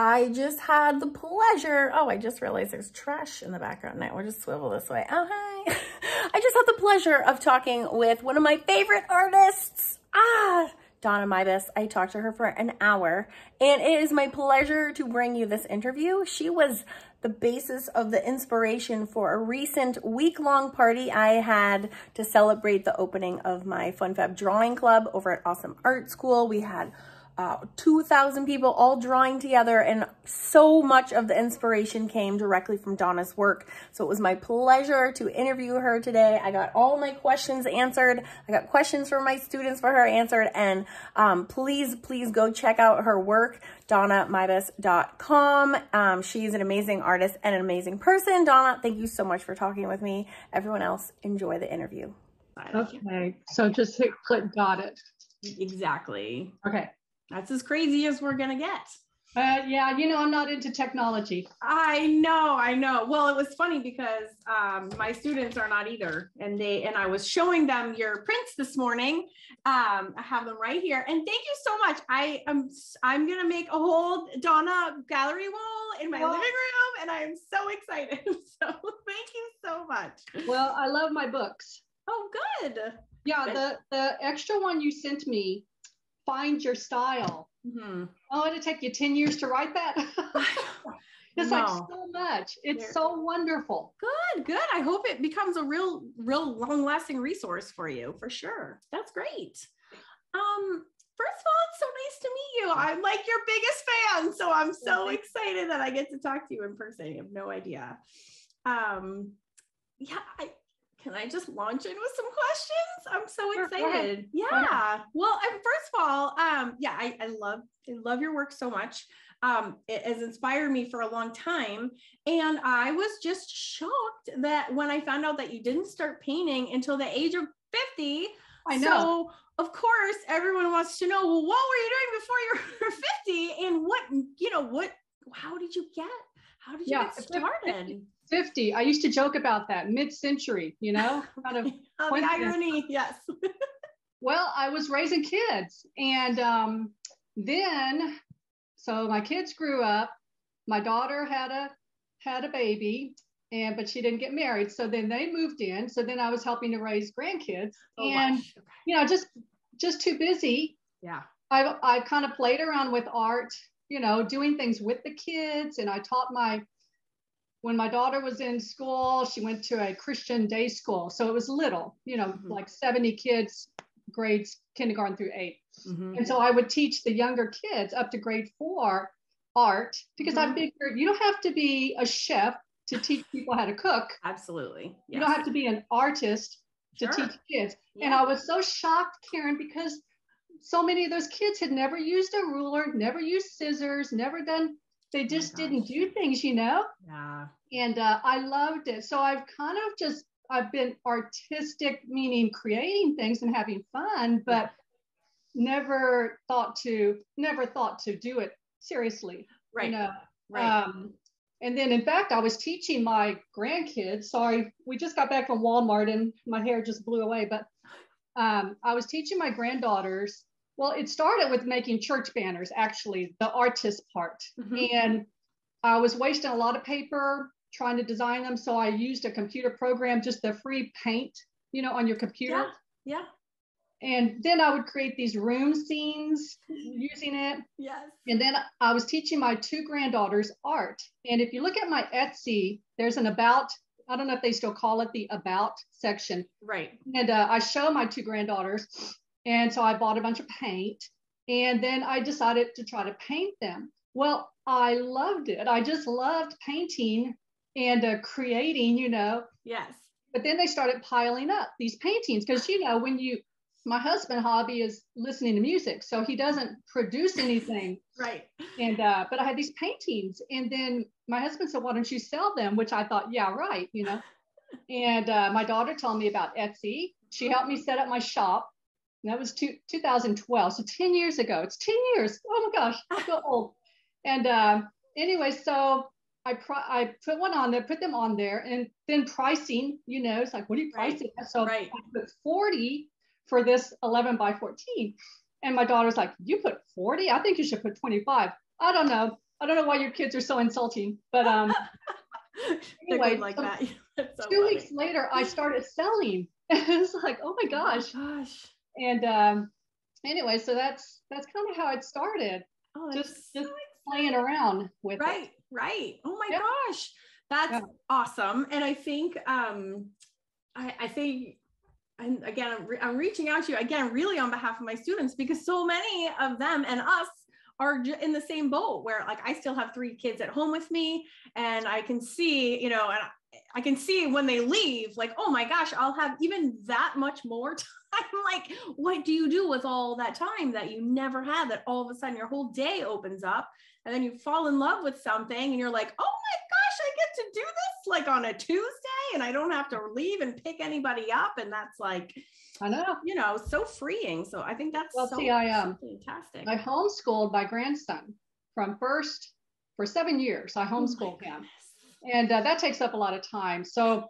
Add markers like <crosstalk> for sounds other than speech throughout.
I just had the pleasure. Oh, I just realized there's trash in the background now. We'll just swivel this way. Oh, hi. <laughs> I just had the pleasure of talking with one of my favorite artists. Ah, Donna Mibus. I talked to her for an hour and it is my pleasure to bring you this interview. She was the basis of the inspiration for a recent week-long party I had to celebrate the opening of my FunFab Drawing Club over at Awesome Art School. We had uh, 2,000 people all drawing together and so much of the inspiration came directly from Donna's work. So it was my pleasure to interview her today. I got all my questions answered. I got questions from my students for her answered and um, please, please go check out her work, donnamibus.com. Um, she's an amazing artist and an amazing person. Donna, thank you so much for talking with me. Everyone else, enjoy the interview. Okay, so just hit click, got it. Exactly. Okay. That's as crazy as we're going to get. Uh, yeah, you know, I'm not into technology. I know, I know. Well, it was funny because um, my students are not either, and they and I was showing them your prints this morning. Um, I have them right here, and thank you so much. I am I'm gonna make a whole Donna gallery wall in my well, living room, and I am so excited. <laughs> So thank you so much. Well, I love my books. Oh, good. Yeah, good. the the extra one you sent me find your style. Mm-hmm. Oh, it'd take you 10 years to write that. <laughs> it's no. like so much. It's so wonderful. Good, good. I hope it becomes a real, real long lasting resource for you for sure. That's great. Um, first of all, it's so nice to meet you. I'm like your biggest fan. So I'm so excited that I get to talk to you in person. You have no idea. Um, yeah, I, can I just launch in with some questions? I'm so excited. Yeah. Well, first of all, um, yeah, I, I love I love your work so much. Um, it has inspired me for a long time. And I was just shocked that when I found out that you didn't start painting until the age of 50. I know. So of course, everyone wants to know, well, what were you doing before you were <laughs> 50? And what, you know, what, how did you get, how did you yeah, get started? 50. I used to joke about that mid-century, you know, <laughs> kind of oh, the irony. Yes. <laughs> well, I was raising kids and um, then, so my kids grew up, my daughter had a, had a baby and, but she didn't get married. So then they moved in. So then I was helping to raise grandkids oh, and, you know, just, just too busy. Yeah. i've i've kind of played around with art, you know, doing things with the kids and I taught my when my daughter was in school, she went to a Christian day school. So it was little, you know, mm-hmm. like 70 kids, grades kindergarten through 8 mm-hmm. And so I would teach the younger kids up to grade four art because mm-hmm. I figured you don't have to be a chef to teach people how to cook. Absolutely. Yes. You don't have to be an artist to sure. teach kids. Yeah. And I was so shocked, Karen, because so many of those kids had never used a ruler, never used scissors, never done they oh just oh didn't do things, you know? Yeah. And uh, I loved it. So I've kind of just, I've been artistic, meaning creating things and having fun, but yeah. never thought to, never thought to do it seriously. Right. You know? Right. Um, and then, in fact, I was teaching my grandkids. Sorry, we just got back from Walmart and my hair just blew away. But um, I was teaching my granddaughters well, it started with making church banners, actually, the artist part. Mm-hmm. And I was wasting a lot of paper trying to design them. So I used a computer program, just the free paint, you know, on your computer. Yeah. yeah. And then I would create these room scenes using it. Yes. And then I was teaching my two granddaughters art. And if you look at my Etsy, there's an about, I don't know if they still call it the about section. Right. And uh, I show my two granddaughters and so I bought a bunch of paint and then I decided to try to paint them. Well, I loved it. I just loved painting and uh, creating, you know. Yes. But then they started piling up these paintings because, you know, when you, my husband hobby is listening to music, so he doesn't produce anything. <laughs> right. And, uh, but I had these paintings and then my husband said, why don't you sell them? Which I thought, yeah, right, you know. <laughs> and uh, my daughter told me about Etsy. She helped me set up my shop that was two, 2012. So 10 years ago. It's 10 years. Oh my gosh, I feel old. <laughs> And uh, anyway, so I, I put one on there, put them on there, and then pricing, you know, it's like, what are you pricing? Right. So right. I put 40 for this 11 by 14. And my daughter's like, you put 40? I think you should put 25. I don't know. I don't know why your kids are so insulting, but um, <laughs> anyway, like so that. <laughs> So two funny. weeks later, I started selling. it's like, oh my gosh. Oh my gosh. And um, anyway, so that's that's kind of how it started. Oh, just so just playing around with right, it. right. Oh my gosh, that's awesome. And I think um, I, I think and again, I'm, re- I'm, reaching out to you again, really on behalf of my students, because so many of them and us are in the same boat where like I still have three kids at home with me and I can see, you know, and I can see when they leave, like, oh my gosh, I'll have even that much more <laughs> time. like, what do you do with all that time that you never had that all of a sudden your whole day opens up and then you fall in love with something and you're like, oh my gosh, I get to do this like on a Tuesday and I don't have to leave and pick anybody up. And that's like, I know, you know, so freeing. So I think that's well, so, see, I um, fantastic. I homeschooled my grandson from first for seven years. I oh homeschooled oh him and uh, that takes up a lot of time. So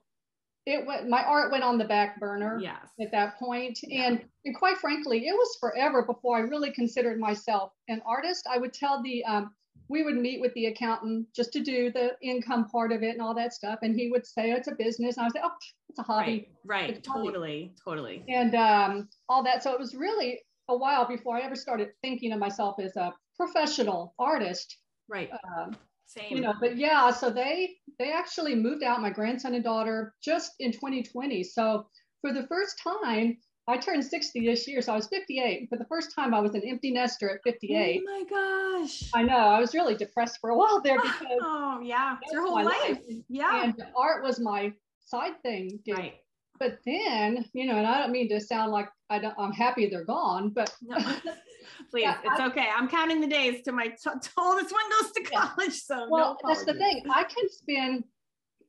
it went, my art went on the back burner yes. at that point. Yeah. And, and quite frankly, it was forever before I really considered myself an artist. I would tell the, um, we would meet with the accountant just to do the income part of it and all that stuff. And he would say, it's a business. And I would say, oh, it's a hobby. Right, right. totally, totally. And um, all that. So it was really a while before I ever started thinking of myself as a professional artist. Right. Um, same. You know, but yeah, so they they actually moved out, my grandson and daughter, just in 2020. So for the first time, I turned 60 this year, so I was 58. For the first time, I was an empty nester at 58. Oh my gosh! I know. I was really depressed for a while there because <laughs> oh yeah, it's your whole life. life. Yeah, and art was my side thing. Right. But then, you know, and I don't mean to sound like I don't, I'm happy they're gone, but no. <laughs> please. Yeah, it's I, okay. I'm counting the days to my t- oldest one goes to college. Yeah. So well, no that's the thing. I can spend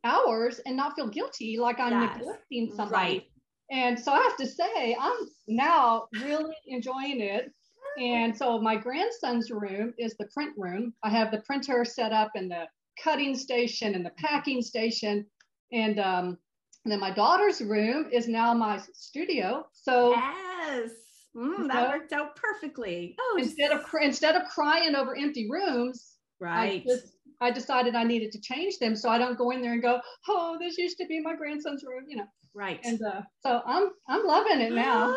hours and not feel guilty like I'm yes. neglecting somebody. Right. And so I have to say, I'm now really enjoying it. And so my grandson's room is the print room. I have the printer set up and the cutting station and the packing station. And um, and then my daughter's room is now my studio. So yes. Mm, that know? worked out perfectly. Oh, instead of instead of crying over empty rooms, right? I, just, I decided I needed to change them so I don't go in there and go, "Oh, this used to be my grandson's room," you know. Right. And uh, so I'm I'm loving it now.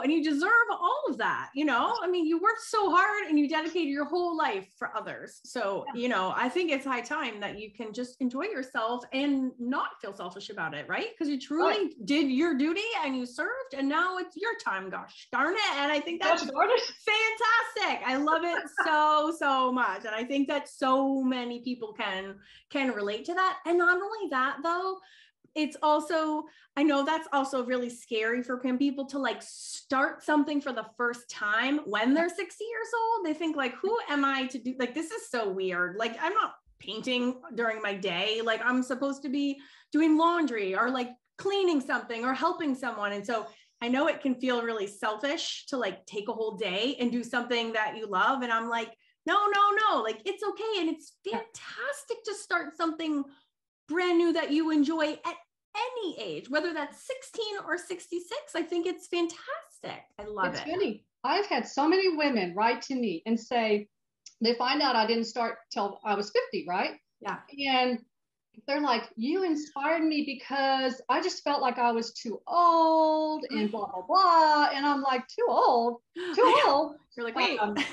And you deserve all of that you know? I mean you worked so hard and you dedicated your whole life for others. So you know i think it's high time that you can just enjoy yourself and not feel selfish about it right? Because you truly right. did your duty and you served and now it's your time gosh darn it and i think that's fantastic. I love it <laughs> so so much and i think that so many people can can relate to that. And not only that though it's also i know that's also really scary for people to like start something for the first time when they're 60 years old. They think like who am i to do like this is so weird. Like i'm not painting during my day. Like i'm supposed to be doing laundry or like cleaning something or helping someone. And so i know it can feel really selfish to like take a whole day and do something that you love. And i'm like no no no. Like it's okay. And it's fantastic to start something brand new that you enjoy at any age, whether that's 16 or 66. I think it's fantastic. I love it's it. Funny. I've had so many women write to me and say they find out I didn't start till I was 50, right? Yeah. And they're like, you inspired me because I just felt like I was too old and blah blah blah. And I'm like, too old, <gasps> too old. You're like, wait. Um, <laughs>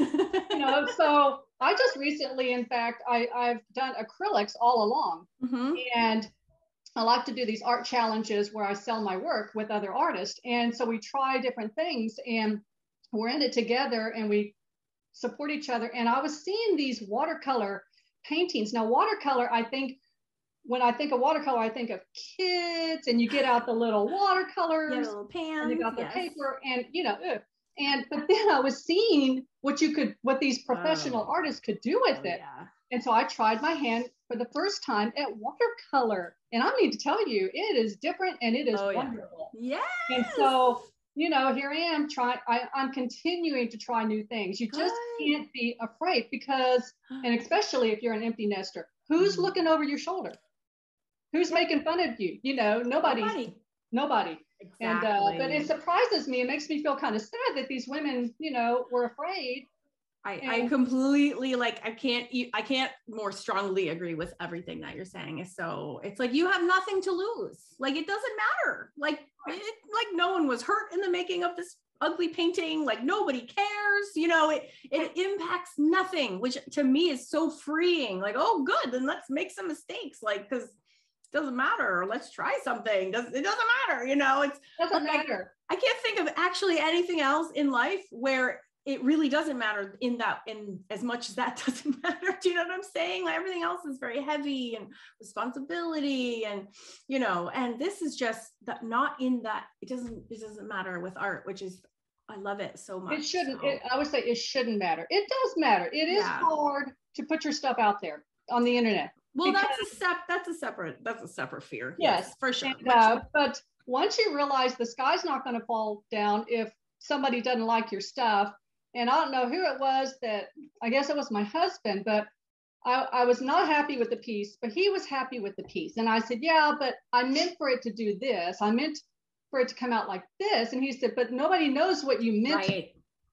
you know, so I just recently, in fact, I, I've done acrylics all along. Mm-hmm. And I like to do these art challenges where I sell my work with other artists. And so we try different things and we're in it together and we support each other. And I was seeing these watercolor paintings. Now, watercolor, I think when I think of watercolor, I think of kids and you get out the little watercolors, yeah, little pans, and you got the yes. paper and you know, ugh. And but then I was seeing what you could, what these professional oh. artists could do with oh, it. Yeah. And so I tried my hand for the first time at watercolor. And I need to tell you, it is different and it is oh, wonderful. Yeah. And so, you know, here I am trying, I, am continuing to try new things. You just can't be afraid because, and especially if you're an empty nester, who's mm-hmm. looking over your shoulder? Who's making fun of you? You know, nobody's, nobody. nobody. Exactly. And, uh, but it surprises me. It makes me feel kind of sad that these women, you know, were afraid I, I completely like I can't I can't more strongly agree with everything that you're saying. So it's like you have nothing to lose. Like it doesn't matter. Like it, like no one was hurt in the making of this ugly painting. Like nobody cares. You know, it it impacts nothing, which to me is so freeing. Like oh good, then let's make some mistakes. Like because doesn't matter. Let's try something. Does it doesn't matter. You know, it's doesn't matter. I, I can't think of actually anything else in life where it really doesn't matter in that in as much as that <laughs> doesn't matter do you know what i'm saying like everything else is very heavy and responsibility and you know and this is just that not in that it doesn't it doesn't matter with art which is i love it so much it shouldn't so. it, i would say it shouldn't matter it does matter it is yeah. hard to put your stuff out there on the internet well because, that's a sep that's a separate that's a separate fear yes, yes for sure and, uh, but once you realize the sky's not going to fall down if somebody doesn't like your stuff and I don't know who it was that I guess it was my husband, but I, I, was not happy with the piece, but he was happy with the piece. And I said, Yeah, but I meant for it to do this. I meant for it to come out like this. And he said, But nobody knows what you meant. Right.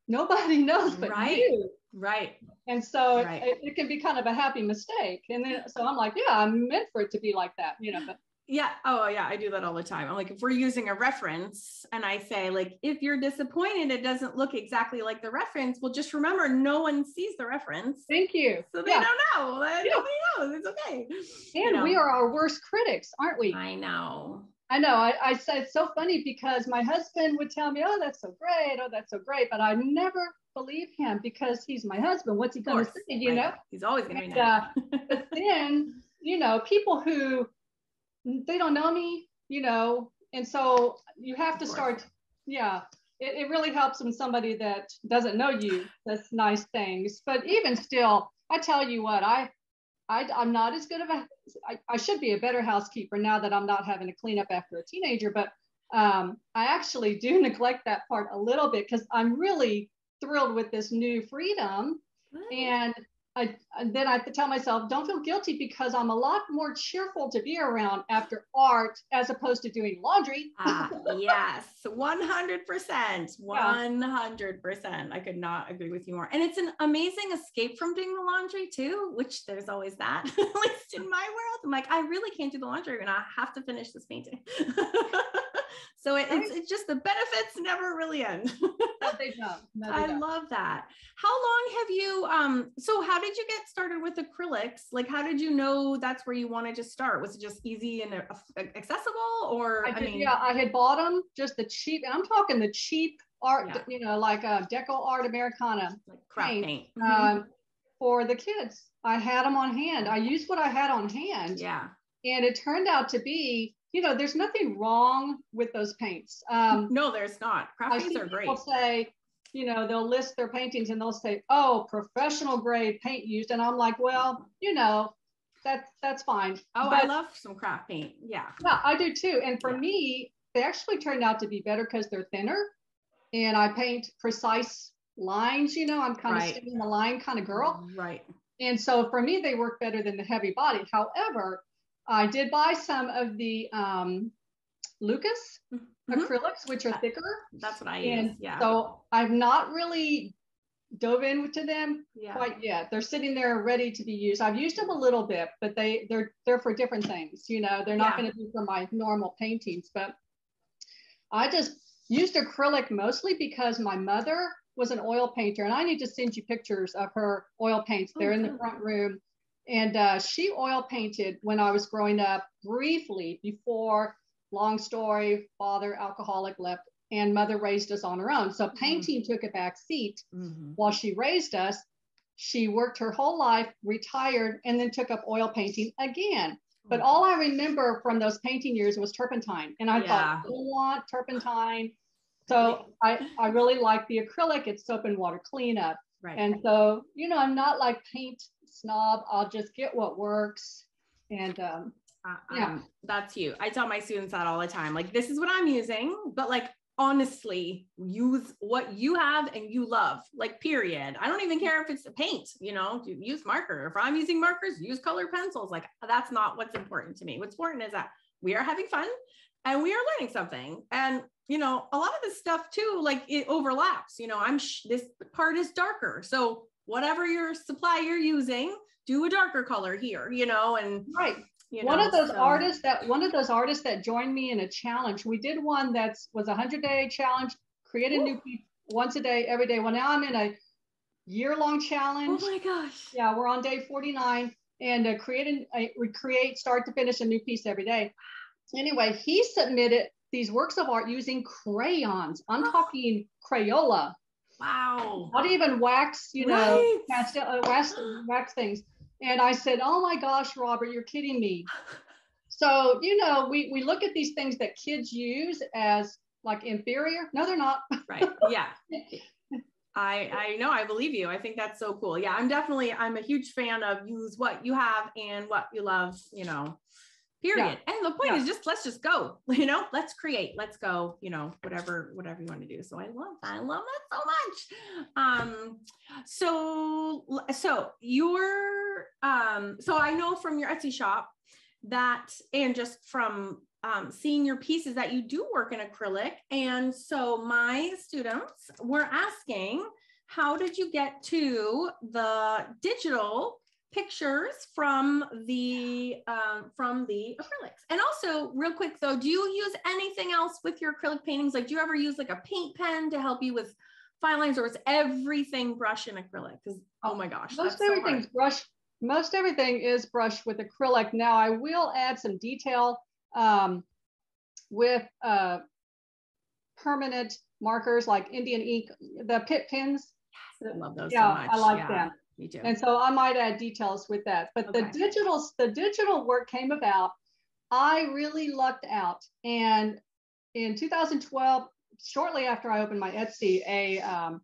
Nobody knows but right. you. Right. And so right. It, it, can be kind of a happy mistake. And then so I'm like, Yeah, I'm meant for it to be like that, you know, but yeah. Oh, yeah. I do that all the time. I'm like, if we're using a reference and I say, like, if you're disappointed, it doesn't look exactly like the reference. Well, just remember, no one sees the reference. Thank you. So they yeah. don't know. Yeah. Nobody knows. It's okay. And you know? we are our worst critics, aren't we? I know. I know. I, I said it's so funny because my husband would tell me, "Oh, that's so great. Oh, that's so great," but I never believe him because he's my husband. What's he going to say? You right. know, he's always going to be nice. Uh, <laughs> but then, you know, people who they don't know me, you know, and so you have to start, yeah. It, it really helps when somebody that doesn't know you says nice things. But even still, I tell you what, I. I I, am not as good of a, I, I should be a better housekeeper now that I'm not having to clean up after a teenager, but um, I actually do <laughs> neglect that part a little bit because I'm really thrilled with this new freedom. And I, then I have to tell myself, don't feel guilty because I'm a lot more cheerful to be around after art as opposed to doing laundry. ah, yes, <laughs> 100%. 100%. I could not agree with you more. And it's an amazing escape from doing the laundry too, which there's always that, <laughs> at least in my world. I'm like, I really can't do the laundry and I have to finish this painting. <laughs> So it, it's, it's just the benefits never really end. no, they <laughs> don't. No, they I don't. love that. How long have you, um, so how did you get started with acrylics? Like, how did you know that's where you wanted to start? Was it just easy and uh, accessible or? I, did, I mean, yeah, I had bought them just the cheap, and I'm talking the cheap art, yeah. you know, like a Deco Art Americana like craft paint, paint. Mm-hmm. Um, for the kids. I had them on hand. I used what I had on hand. Yeah. And it turned out to be you know, there's nothing wrong with those paints. Um, no, there's not. Craft paints are great. People say, you know, they'll list their paintings and they'll say, "Oh, professional grade paint used," and I'm like, well, you know, that's that's fine. Oh, but, I love some craft paint. Yeah. Yeah, I do too. And for yeah. me, they actually turned out to be better because they're thinner, and I paint precise lines. You know, I'm kind right. of staying the line kind of girl. Right. And so for me, they work better than the heavy body. However, I did buy some of the um, Lukas mm-hmm. acrylics, which are thicker. That's what I and use. Yeah. So I've not really dove into them yeah. quite yet. They're sitting there ready to be used. I've used them a little bit, but they they're they're for different things. You know, they're not yeah. going to be for my normal paintings. But I just used acrylic mostly because my mother was an oil painter, and I need to send you pictures of her oil paints. They're in the front room. And uh, she oil painted when I was growing up briefly before, long story, father alcoholic left and mother raised us on her own. So mm-hmm. painting mm-hmm. took a back seat mm-hmm. while she raised us. She worked her whole life, retired, and then took up oil painting again. But all I remember from those painting years was turpentine. And I yeah. thought, I want turpentine. <laughs> So I, I really like the acrylic. It's soap and water cleanup. Right. And so, you know, I'm not like paint snob. I'll just get what works. And um, uh, yeah, um, that's you. I tell my students that all the time. Like, this is what I'm using, but like, honestly, use what you have and you love. Like, period. I don't even care if it's a paint, you know, use marker. If I'm using markers, use colored pencils. Like, that's not what's important to me. What's important is that we are having fun and we are learning something. And you know, a lot of this stuff too, like it overlaps. You know, I'm sh- this part is darker, so whatever your supply you're using, do a darker color here, you know, and right. You one of those so- artists that one of those artists that joined me in a challenge. We did one that's was a hundred day challenge. Create a new piece once a day, every day. Well, now I'm in a year long challenge. Oh my gosh. Yeah, we're on day 49 and uh, create an, a, we create start to finish a new piece every day. Anyway, he submitted these works of art using crayons. I'm talking Crayola, Wow. not even wax, you know, Right. pastel, uh, wax, wax things. And I said, "Oh my gosh, Robert, you're kidding me." So you know, we we look at these things that kids use as like inferior. No, they're not. Right. Yeah. <laughs> I I know I believe you. I think that's so cool. Yeah, I'm definitely I'm a huge fan of use what you have and what you love, you know. Period. And the point Yeah. is just let's just go. <laughs> You know, let's create. Let's go, you know, whatever whatever you want to do. So I love that. I love that so much. Um so so your um so I know from your Etsy shop that and just from um, seeing your pieces that you do work in acrylic. And so my students were asking, how did you get to the digital pictures from the um, from the acrylics? And also, real quick though, do you use anything else with your acrylic paintings? Like, do you ever use like a paint pen to help you with fine lines, or is everything brush and acrylic? Because oh my gosh, most that's so everything's brush most everything is brushed with acrylic now i will add some detail um, with uh, permanent markers like indian ink the Pitt pens I love those yeah so much. i like Yeah, them And so i might add details with that but Okay. the digital the digital work came about. I really lucked out and in 2012 shortly after i opened my etsy a um,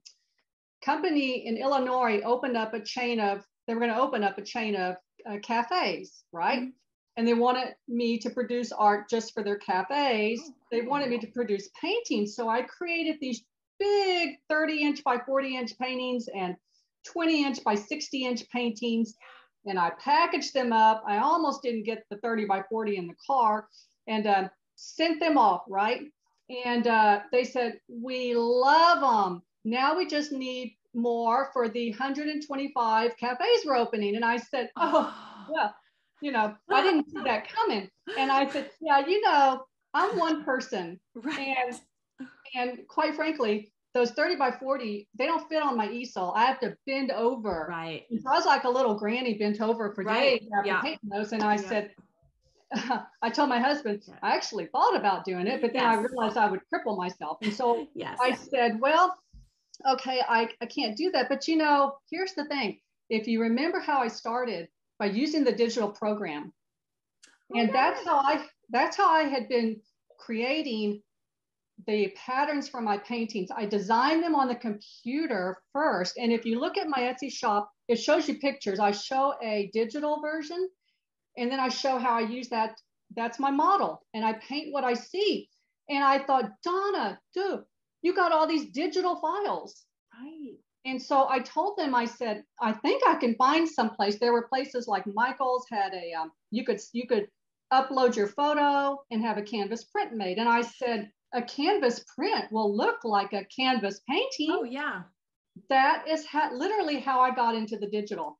company in illinois opened up a chain of they were going to open up a chain of uh, cafes right? And they wanted me to produce art just for their cafes. Oh, they wanted me to produce paintings so i created these big 30 inch by 40 inch paintings and 20 inch by 60 inch paintings and I packaged them up. I almost didn't get the 30 by 40 in the car and uh, sent them off, right? And uh, they said, We love them. Now we just need more for the 125 cafes we're opening. And I said, Oh, well, you know, I didn't see that coming. And I said, Yeah, you know, I'm one person. <laughs> right. And and quite frankly, those 30 by 40, they don't fit on my easel. I have to bend over. Right. And so I was like a little granny bent over for Right, days after yeah. painting those. And I Yeah. said, <laughs> I told my husband, Yeah. I actually thought about doing it, but then I realized I would cripple myself. And so <laughs> Yes. I said, well, okay, I, I can't do that. But you know, here's the thing. If you remember how I started by using the digital program, and that's how I that's how I had been creating the patterns for my paintings. I design them on the computer first. And if you look at my Etsy shop, it shows you pictures. I show a digital version and then I show how I use that. That's my model. And I paint what I see. And I thought, Donna, dude, you got all these digital files. right. And so I told them, I said, I think I can find someplace. There were places like Michael's had a, um, you could you could upload your photo and have a canvas print made. And I said, a canvas print will look like a canvas painting. Oh yeah. That is ha- literally how I got into the digital.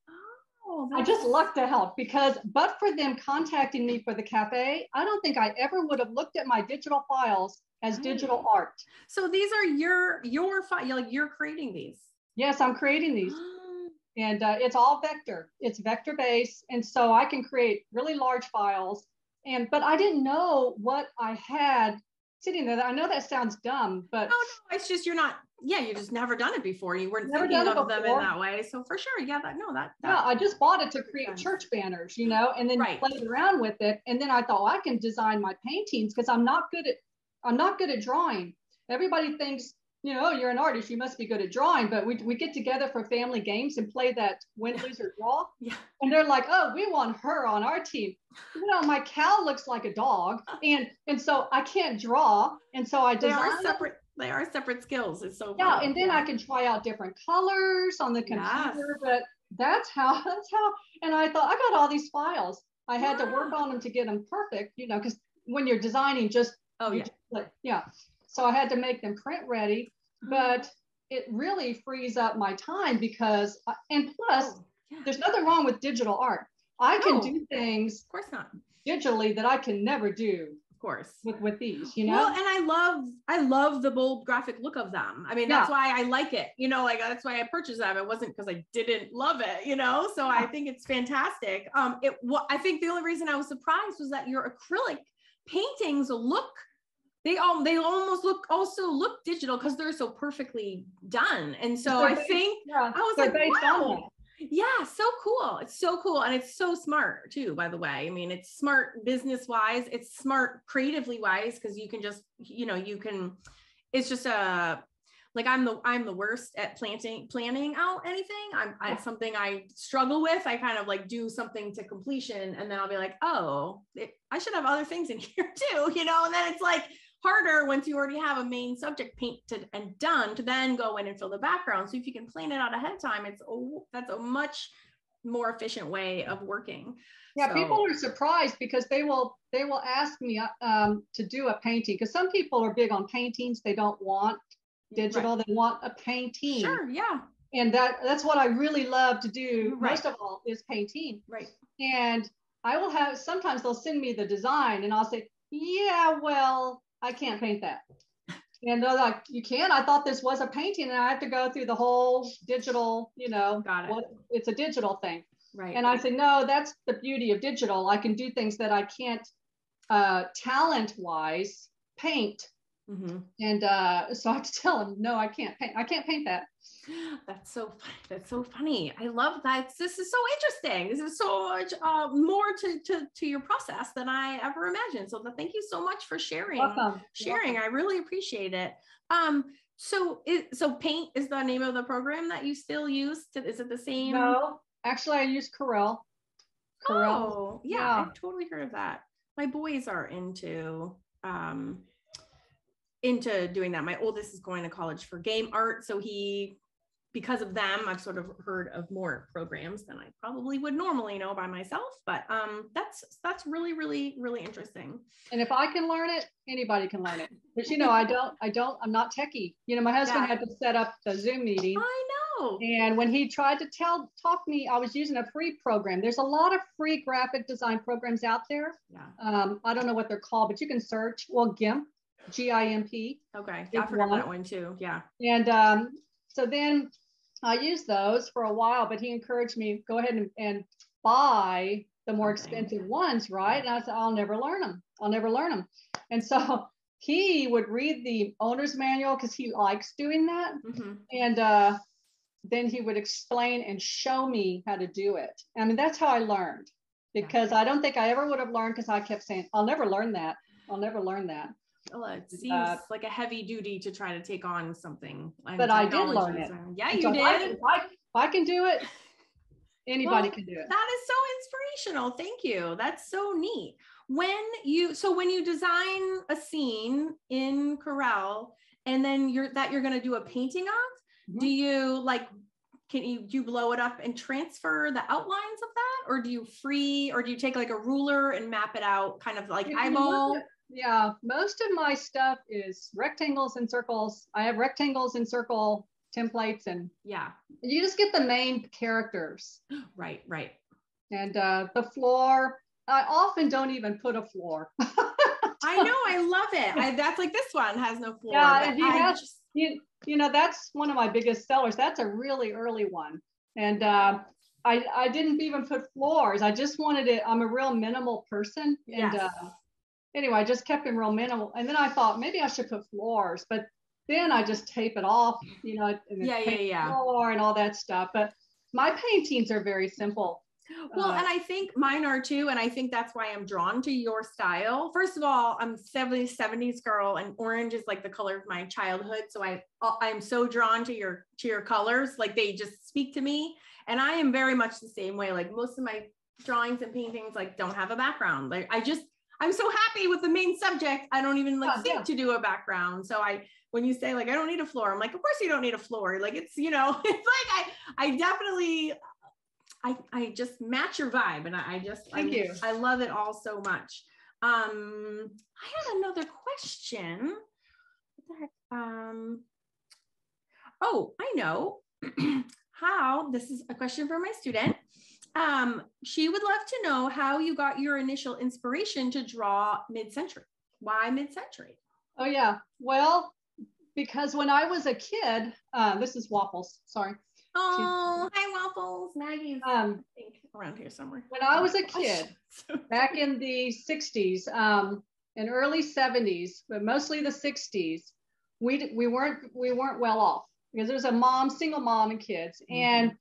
Oh, I just lucked out because, but for them contacting me for the cafe, I don't think I ever would have looked at my digital files as Right. digital art. So these are your your file. like you're creating these. Yes, I'm creating these. <gasps> and uh, it's all vector it's vector based and so i can create really large files and but i didn't know what i had sitting there i know that sounds dumb but Oh no, it's just you're not. Yeah, you just never done it before. You weren't Never thinking of them in that way. So for sure, yeah, that no, that, yeah i just bought it to create sense. church banners you know and then Right. played around with it and then i thought well, i can design my paintings because i'm not good at i'm not good at drawing everybody thinks you know you're an artist you must be good at drawing but we, we get together for family games and play that win lose or draw <laughs> yeah. and they're like, "Oh, we want her on our team." You know, my cow looks like a dog, and and so I can't draw, and so I design. They are separate. They are separate skills. It's so Yeah, fun. and then I can try out different colors on the computer, but that's how <laughs> that's how. And I thought I got all these files. I had to work on them to get them perfect, you know, because when you're designing, just Oh yeah. just like yeah. So I had to make them print ready, but it really frees up my time because, uh, and plus, Oh, yeah. there's nothing wrong with digital art. I can do things Of course not. Digitally that I can never do Of course. with with these. You know. Well, and I love I love the bold graphic look of them. I mean, that's why I like it. You know, like that's why I purchased them. It wasn't because I didn't love it, you know. So I think it's fantastic. Um, it what I think the only reason I was surprised was that your acrylic paintings look they all they almost look also look digital because they're so perfectly done. And so I based- think yeah, I was they're like, wow. yeah, so cool. It's so cool. And it's so smart too, by the way. I mean, it's smart business wise, it's smart creatively wise, because you can just, you know, you can, it's just a, like I'm the I'm the worst at planting planning out anything. I'm I, Yeah. something I struggle with. I kind of like do something to completion, and then I'll be like, oh, it, I should have other things in <laughs> here too, you know. And then it's like harder once you already have a main subject painted and done to then go in and fill the background. So if you can plan it out ahead of time, it's oh, that's a much more efficient way of working. Yeah, So- people are surprised because they will they will ask me um, to do a painting because some people are big on paintings. They don't want digital. They want a painting. Sure, yeah, And that that's what I really love to do Right. most of all is painting. right. And I will have sometimes they'll send me the design and I'll say, yeah, well, I can't paint that. And they're like, you can? I thought this was a painting and I have to go through the whole digital, you know, Got it. what it's a digital thing. Right. And I say, no, that's the beauty of digital. I can do things that I can't uh, talent wise paint. Mhm. And uh, so I have to tell them, no, I can't paint. I can't paint that. <gasps> That's so funny. That's so funny. I love that. This is so interesting. This is so much uh, more to, to to your process than I ever imagined. So th- thank you so much for sharing. Welcome. Sharing. I really appreciate it. Um. So it, so paint is the name of the program that you still use. To, is it the same? No, actually, I use Corel. Corel. Oh, yeah, Yeah. I've totally heard of that. My boys are into um into doing that. My oldest is going to college for game art, so he because of them, I've sort of heard of more programs than I probably would normally know by myself. But um that's that's really, really, really interesting. And if I can learn it, anybody can learn it. Because you know, I don't, I don't, I'm not techie. You know, my husband Yeah. had to set up the Zoom meeting. I know. And when he tried to tell talk me, I was using a free program. There's a lot of free graphic design programs out there. Yeah. Um, I don't know what they're called, but you can search. Well, GIMP, G-I-M-P. Okay. Yeah, I've Big heard of one. that one too. Yeah. And um, so then I used those for a while, but he encouraged me go ahead and, and buy the more expensive ones, right? And I said, I'll never learn them. I'll never learn them. And so <laughs> he would read the owner's manual because he likes doing that. Mhm. And uh, then he would explain and show me how to do it. I mean, that's how I learned because I don't think I ever would have learned because I kept saying, I'll never learn that. I'll never learn that. Well, it seems Uh, like a heavy duty to try to take on something. and But I did learn it. Yeah, you so I, did. I, if I can do it, anybody Well, can do it. That is so inspirational. Thank you. That's so neat. When you so when you design a scene in Corel and then you're that you're going to do a painting of, Mhm. do you like can you do you blow it up and transfer the outlines of that or do you free or do you take like a ruler and map it out kind of like You can eyeball? Yeah, most of my stuff is rectangles and circles. I have rectangles and circle templates, and Yeah. you just get the main characters. <gasps> Right, right. And uh, the floor, I often don't even put a floor. <laughs> I know, I love it. I, that's like this one has no floor. Yeah, you have- just- you, you know, that's one of my biggest sellers. That's a really early one. And uh, I, I didn't even put floors. I just wanted it. I'm a real minimal person. And Yes. uh, anyway, I just kept them real minimal. And then I thought maybe I should put floors, but then I just tape it off, you know, and Yeah, yeah, yeah. floor and all that stuff. But my paintings are very simple. Well, Uh, and I think mine are too. And I think that's why I'm drawn to your style. First of all, I'm 70s, 70s girl, and orange is like the color of my childhood. So I uh, I'm so drawn to your to your colors. Like they just speak to me. And I am very much the same way. Like most of my drawings and paintings like don't have a background. Like I just I'm so happy with the main subject. I don't even like Yeah, think yeah. to do a background. So I when you say like I don't need a floor, I'm like, of course you don't need a floor. Like it's you know, <laughs> it's like I I definitely I I just match your vibe and I, I just Thank I, you. I love it all so much. Um I had another question. What the heck? Um oh, I know <clears throat> how this is a question for my student. Um, she would love to know how you got your initial inspiration to draw mid-century. Why mid-century? Oh yeah. Well, because when I was a kid, uh, this is Waffles. Sorry. Oh, hi Waffles. Maggie's um, I think around here somewhere. When I was a kid, <laughs> back in the 60s um, and early 70s, but mostly the 60s, we we weren't we weren't well off because there was a mom, single mom and kids, mm-hmm. and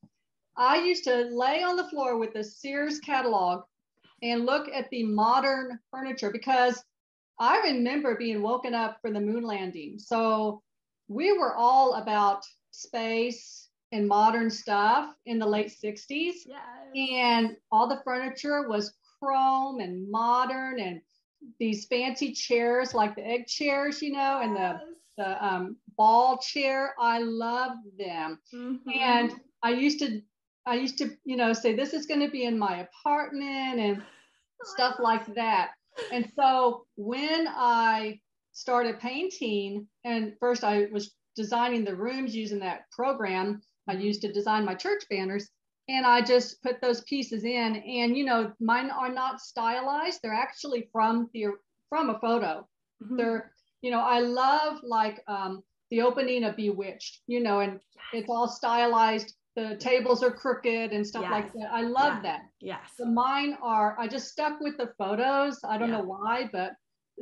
I used to lay on the floor with the Sears catalog and look at the modern furniture because I remember being woken up for the moon landing. So we were all about space and modern stuff in the late 60s. Yes. And all the furniture was chrome and modern and these fancy chairs like the egg chairs, you know, and the the um, ball chair. I love them. Mm-hmm. And I used to I used to, you know, say this is going to be in my apartment and <laughs> stuff like that. And so when I started painting, and first I was designing the rooms using that program I used to design my church banners, and I just put those pieces in. And you know, mine are not stylized; they're actually from the from a photo. Mm-hmm. They're, you know, I love like um, the opening of Bewitched, you know, and it's all stylized the tables are crooked and stuff yes. like that. I love yeah. that. Yes. The mine are, I just stuck with the photos. I don't yeah. know why, but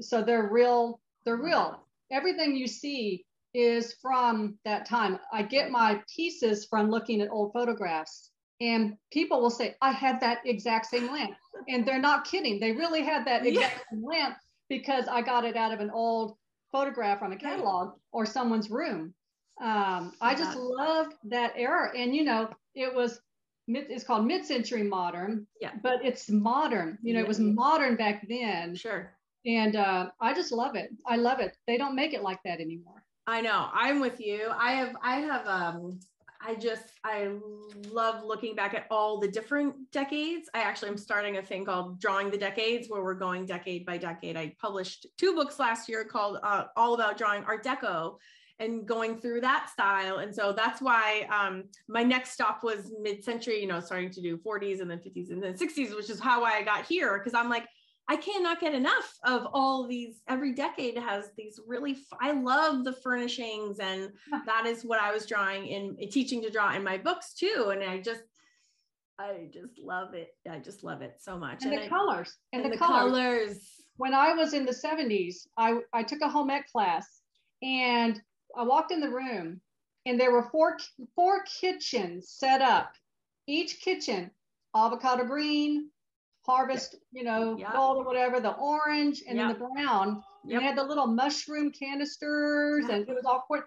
so they're real, they're mm-hmm. real. Everything you see is from that time. I get my pieces from looking at old photographs and people will say, I had that exact same lamp. And they're not kidding. They really had that exact yeah. lamp because I got it out of an old photograph from a catalog or someone's room. Um, I just loved that era. And, you know, it was, it's called mid century modern, yeah. but it's modern. You know, it was modern back then. Sure. And uh, I just love it. I love it. They don't make it like that anymore. I know. I'm with you. I have, I have, um, I just, I love looking back at all the different decades. I actually am starting a thing called Drawing the Decades, where we're going decade by decade. I published two books last year called uh, All About Drawing Art Deco and going through that style. And so that's why um, my next stop was mid-century, you know, starting to do 40s and then 50s and then 60s, which is how I got here. Cause I'm like, I cannot get enough of all these. Every decade has these really, I love the furnishings. And that is what I was drawing in teaching to draw in my books too. And I just, I just love it. I just love it so much. And, and the I, colors. And, and the, the colors. colors. When I was in the 70s, I, I took a home ec class and I walked in the room and there were four four kitchens set up. Each kitchen, avocado green, harvest, you know, yep. gold or whatever, the orange, and yep. then the brown. Yep. And they had the little mushroom canisters, and it was all quite.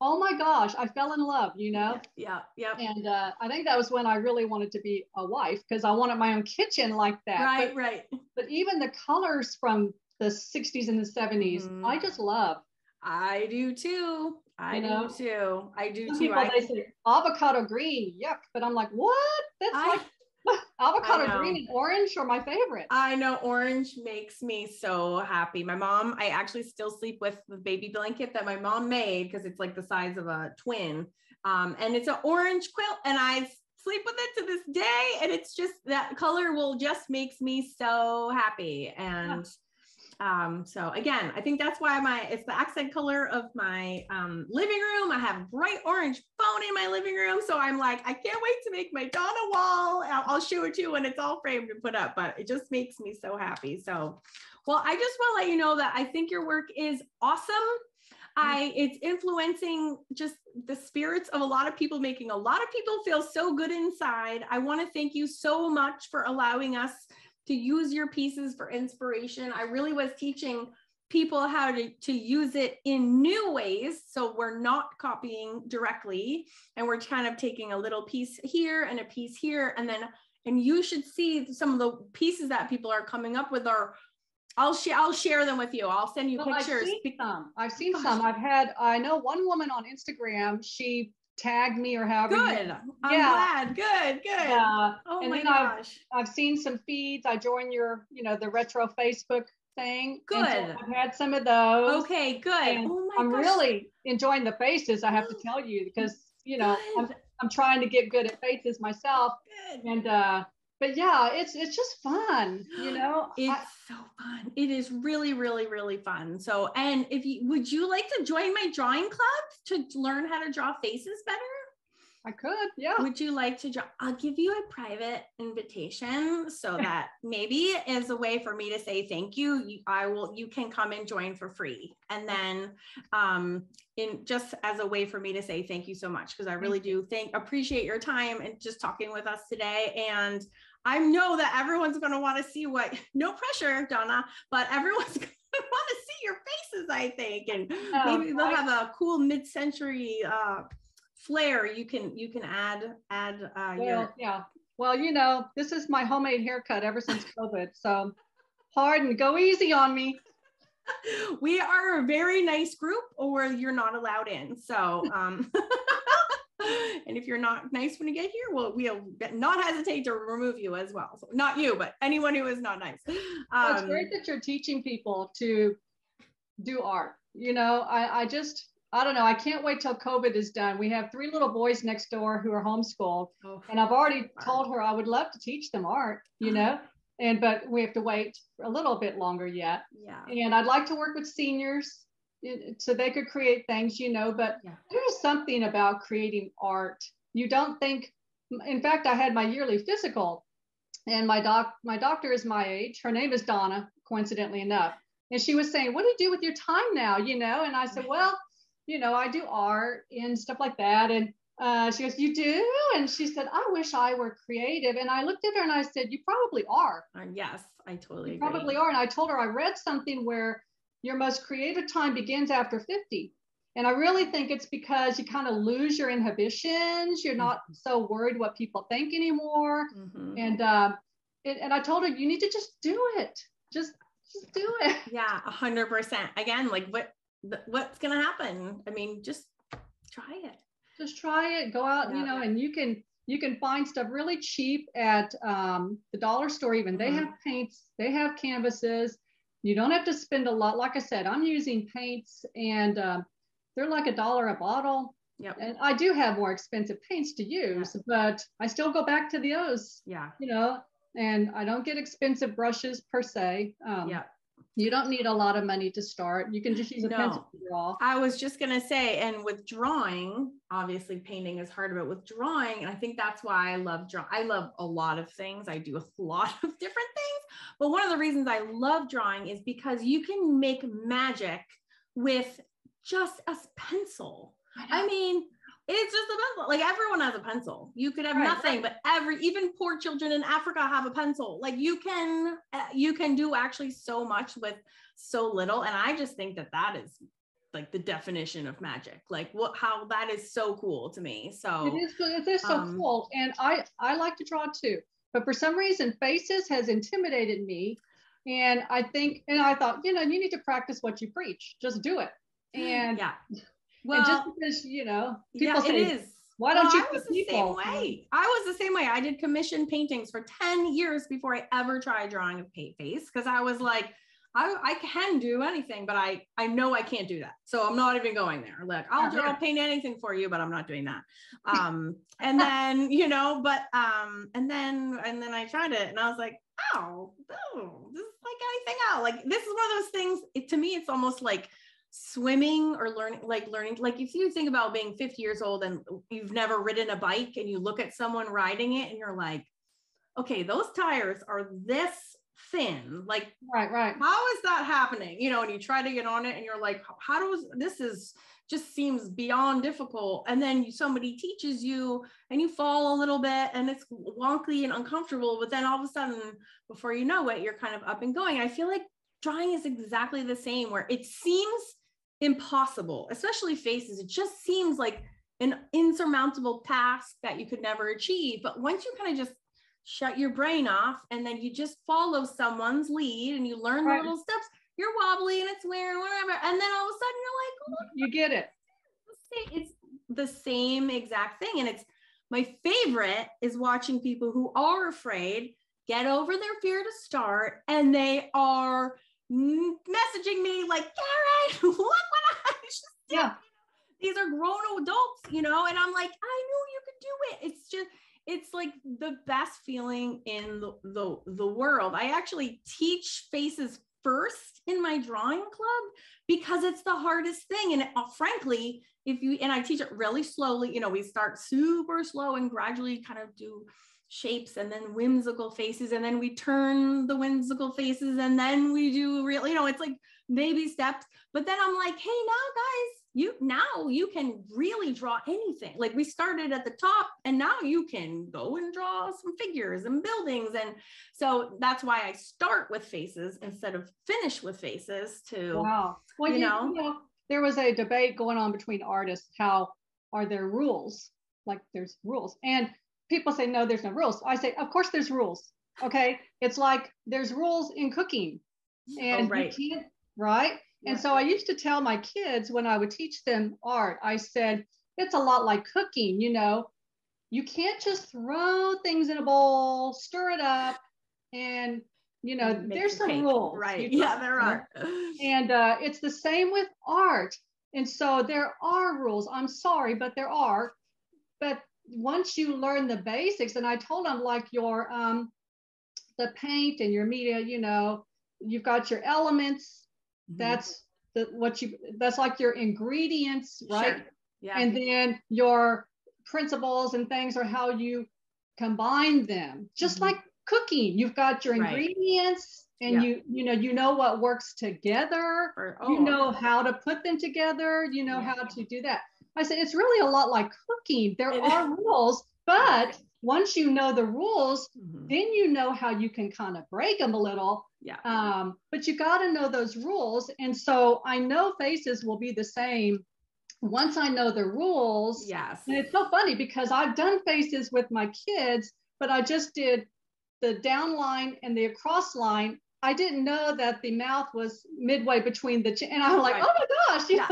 Oh my gosh, I fell in love, you know? Yeah, yeah. And uh, I think that was when I really wanted to be a wife because I wanted my own kitchen like that. Right, but, right. But even the colors from the 60s and the 70s, mm-hmm. I just love. I do too. I you know? do too. I do Some too. People, I, they say avocado green, yuck. But I'm like, what? That's I, like <laughs> avocado green and orange are my favorite. I know orange makes me so happy. My mom, I actually still sleep with the baby blanket that my mom made because it's like the size of a twin. Um, and it's an orange quilt, and I sleep with it to this day. And it's just that color will just makes me so happy. And yeah um, so again, I think that's why my it's the accent color of my um, living room. I have bright orange phone in my living room, so I'm like, I can't wait to make my Donna wall. I'll, I'll show it to you when it's all framed and put up. But it just makes me so happy. So, well, I just want to let you know that I think your work is awesome. I it's influencing just the spirits of a lot of people, making a lot of people feel so good inside. I want to thank you so much for allowing us to use your pieces for inspiration. I really was teaching people how to, to use it in new ways. So we're not copying directly and we're kind of taking a little piece here and a piece here. And then, and you should see some of the pieces that people are coming up with are I'll share I'll share them with you. I'll send you well, pictures. I've seen some. I've seen some. I've had I know one woman on Instagram, she tag me or however. Good. You, I'm yeah. glad. Good. Good. Yeah. Oh and my then gosh. I've, I've seen some feeds. I joined your, you know, the retro Facebook thing. Good. So I've had some of those. Okay, good. Oh my I'm gosh. really enjoying the faces, I have to tell you, because you know, I'm, I'm trying to get good at faces myself. Good. And uh but yeah, it's it's just fun, you know. It's I, so fun. It is really, really, really fun. So, and if you would you like to join my drawing club to learn how to draw faces better? I could, yeah. Would you like to draw? I'll give you a private invitation so that maybe as a way for me to say thank you, you, I will. You can come and join for free, and then um, in just as a way for me to say thank you so much because I really do think appreciate your time and just talking with us today. And I know that everyone's going to want to see what. No pressure, Donna, but everyone's. going to want to see your faces, I think, and oh, maybe they'll have a cool mid-century uh, flair you can you can add add uh well, your yeah well you know this is my homemade haircut ever since covid so pardon go easy on me <laughs> we are a very nice group or you're not allowed in so um <laughs> and if you're not nice when you get here well we'll not hesitate to remove you as well so not you but anyone who is not nice um, it's great that you're teaching people to do art you know i i just I don't know. I can't wait till COVID is done. We have three little boys next door who are homeschooled, oh, and I've already told her I would love to teach them art, you know, and but we have to wait a little bit longer yet. Yeah. And I'd like to work with seniors so they could create things, you know, but yeah. there's something about creating art. You don't think, in fact, I had my yearly physical, and my doc, my doctor is my age. Her name is Donna, coincidentally enough. And she was saying, What do you do with your time now? You know, and I said, Well, you know, I do art and stuff like that. And uh, she goes, You do? And she said, I wish I were creative. And I looked at her and I said, You probably are. Uh, yes, I totally you probably are. And I told her I read something where your most creative time begins after 50. And I really think it's because you kind of lose your inhibitions. You're not mm-hmm. so worried what people think anymore. Mm-hmm. And uh, it, and I told her, you need to just do it. Just just do it. Yeah, a hundred percent. Again, like what what's going to happen? I mean, just try it. Just try it. Go out, yeah. you know, and you can you can find stuff really cheap at um, the dollar store. Even mm-hmm. they have paints, they have canvases. You don't have to spend a lot. Like I said, I'm using paints, and um, they're like a dollar a bottle. Yep. And I do have more expensive paints to use, yeah. but I still go back to those. Yeah. You know, and I don't get expensive brushes per se. Um, yeah. You don't need a lot of money to start. You can just use a no. pencil to draw. I was just going to say, and with drawing, obviously painting is hard, but with drawing, and I think that's why I love draw. I love a lot of things. I do a <laughs> lot of different things. But one of the reasons I love drawing is because you can make magic with just a pencil. I, I mean, it's just a pencil. Like everyone has a pencil. You could have right, nothing, right. but every even poor children in Africa have a pencil. Like you can uh, you can do actually so much with so little. And I just think that that is like the definition of magic. Like what how that is so cool to me. So it is it is so um, cool. And I I like to draw too. But for some reason, faces has intimidated me. And I think, and I thought, you know, you need to practice what you preach. Just do it. Hmm, and yeah well, and just because you know, people yeah, say, it is. Why don't well, you? I was the same way. I was the same way. I did commission paintings for ten years before I ever tried drawing a paint face because I was like, I, I can do anything, but I I know I can't do that. So I'm not even going there. Like I'll draw, I'll paint anything for you, but I'm not doing that. Um, and then <laughs> you know, but um, and then and then I tried it, and I was like, oh, oh, this is like anything else. Like this is one of those things. It, to me, it's almost like swimming or learning like learning like if you think about being 50 years old and you've never ridden a bike and you look at someone riding it and you're like okay those tires are this thin like right right how is that happening you know and you try to get on it and you're like how does this is just seems beyond difficult and then somebody teaches you and you fall a little bit and it's wonky and uncomfortable but then all of a sudden before you know it you're kind of up and going i feel like drawing is exactly the same where it seems impossible, especially faces. It just seems like an insurmountable task that you could never achieve. But once you kind of just shut your brain off and then you just follow someone's lead and you learn right. the little steps, you're wobbly and it's weird and whatever. And then all of a sudden you're like, oh, you get it. It's the same exact thing. And it's my favorite is watching people who are afraid get over their fear to start and they are messaging me like, Karen, look <laughs> what <laughs> I just did. Yeah. These are grown adults, you know, and I'm like, I knew you could do it. It's just, it's like the best feeling in the, the, the world. I actually teach faces first in my drawing club because it's the hardest thing. And uh, frankly, if you, and I teach it really slowly, you know, we start super slow and gradually kind of do shapes and then whimsical faces and then we turn the whimsical faces and then we do real you know it's like baby steps but then i'm like hey now guys you now you can really draw anything like we started at the top and now you can go and draw some figures and buildings and so that's why i start with faces instead of finish with faces to wow well you, you know, you know there was a debate going on between artists how are there rules like there's rules and people say, no, there's no rules. I say, of course there's rules. Okay. It's like there's rules in cooking. Oh, and oh, right. you can't, right? And so I used to tell my kids when I would teach them art, I said, it's a lot like cooking, you know, you can't just throw things in a bowl, stir it up, and you know, Make there's some cake. rules. Right. yeah, there are. <laughs> And uh, it's the same with art. And so there are rules. I'm sorry, but there are. But once you learn the basics, and I told them like your um, the paint and your media, you know, you've got your elements. Mm-hmm. That's the what you that's like your ingredients, right? Sure. Yeah. And then your principles and things are how you combine them. Just mm-hmm. like cooking, you've got your ingredients right. and yeah. you you know you know what works together. Or, oh. You know how to put them together. You know yeah. how to do that. I said, it's really a lot like cooking. There are rules, but once you know the rules, mm-hmm. then you know how you can kind of break them a little. Yeah. Um, but you got to know those rules. And so I know faces will be the same once I know the rules. Yes. And it's so funny because I've done faces with my kids, but I just did the down line and the across line. I didn't know that the mouth was midway between the, and I'm like, right. oh my gosh. Yeah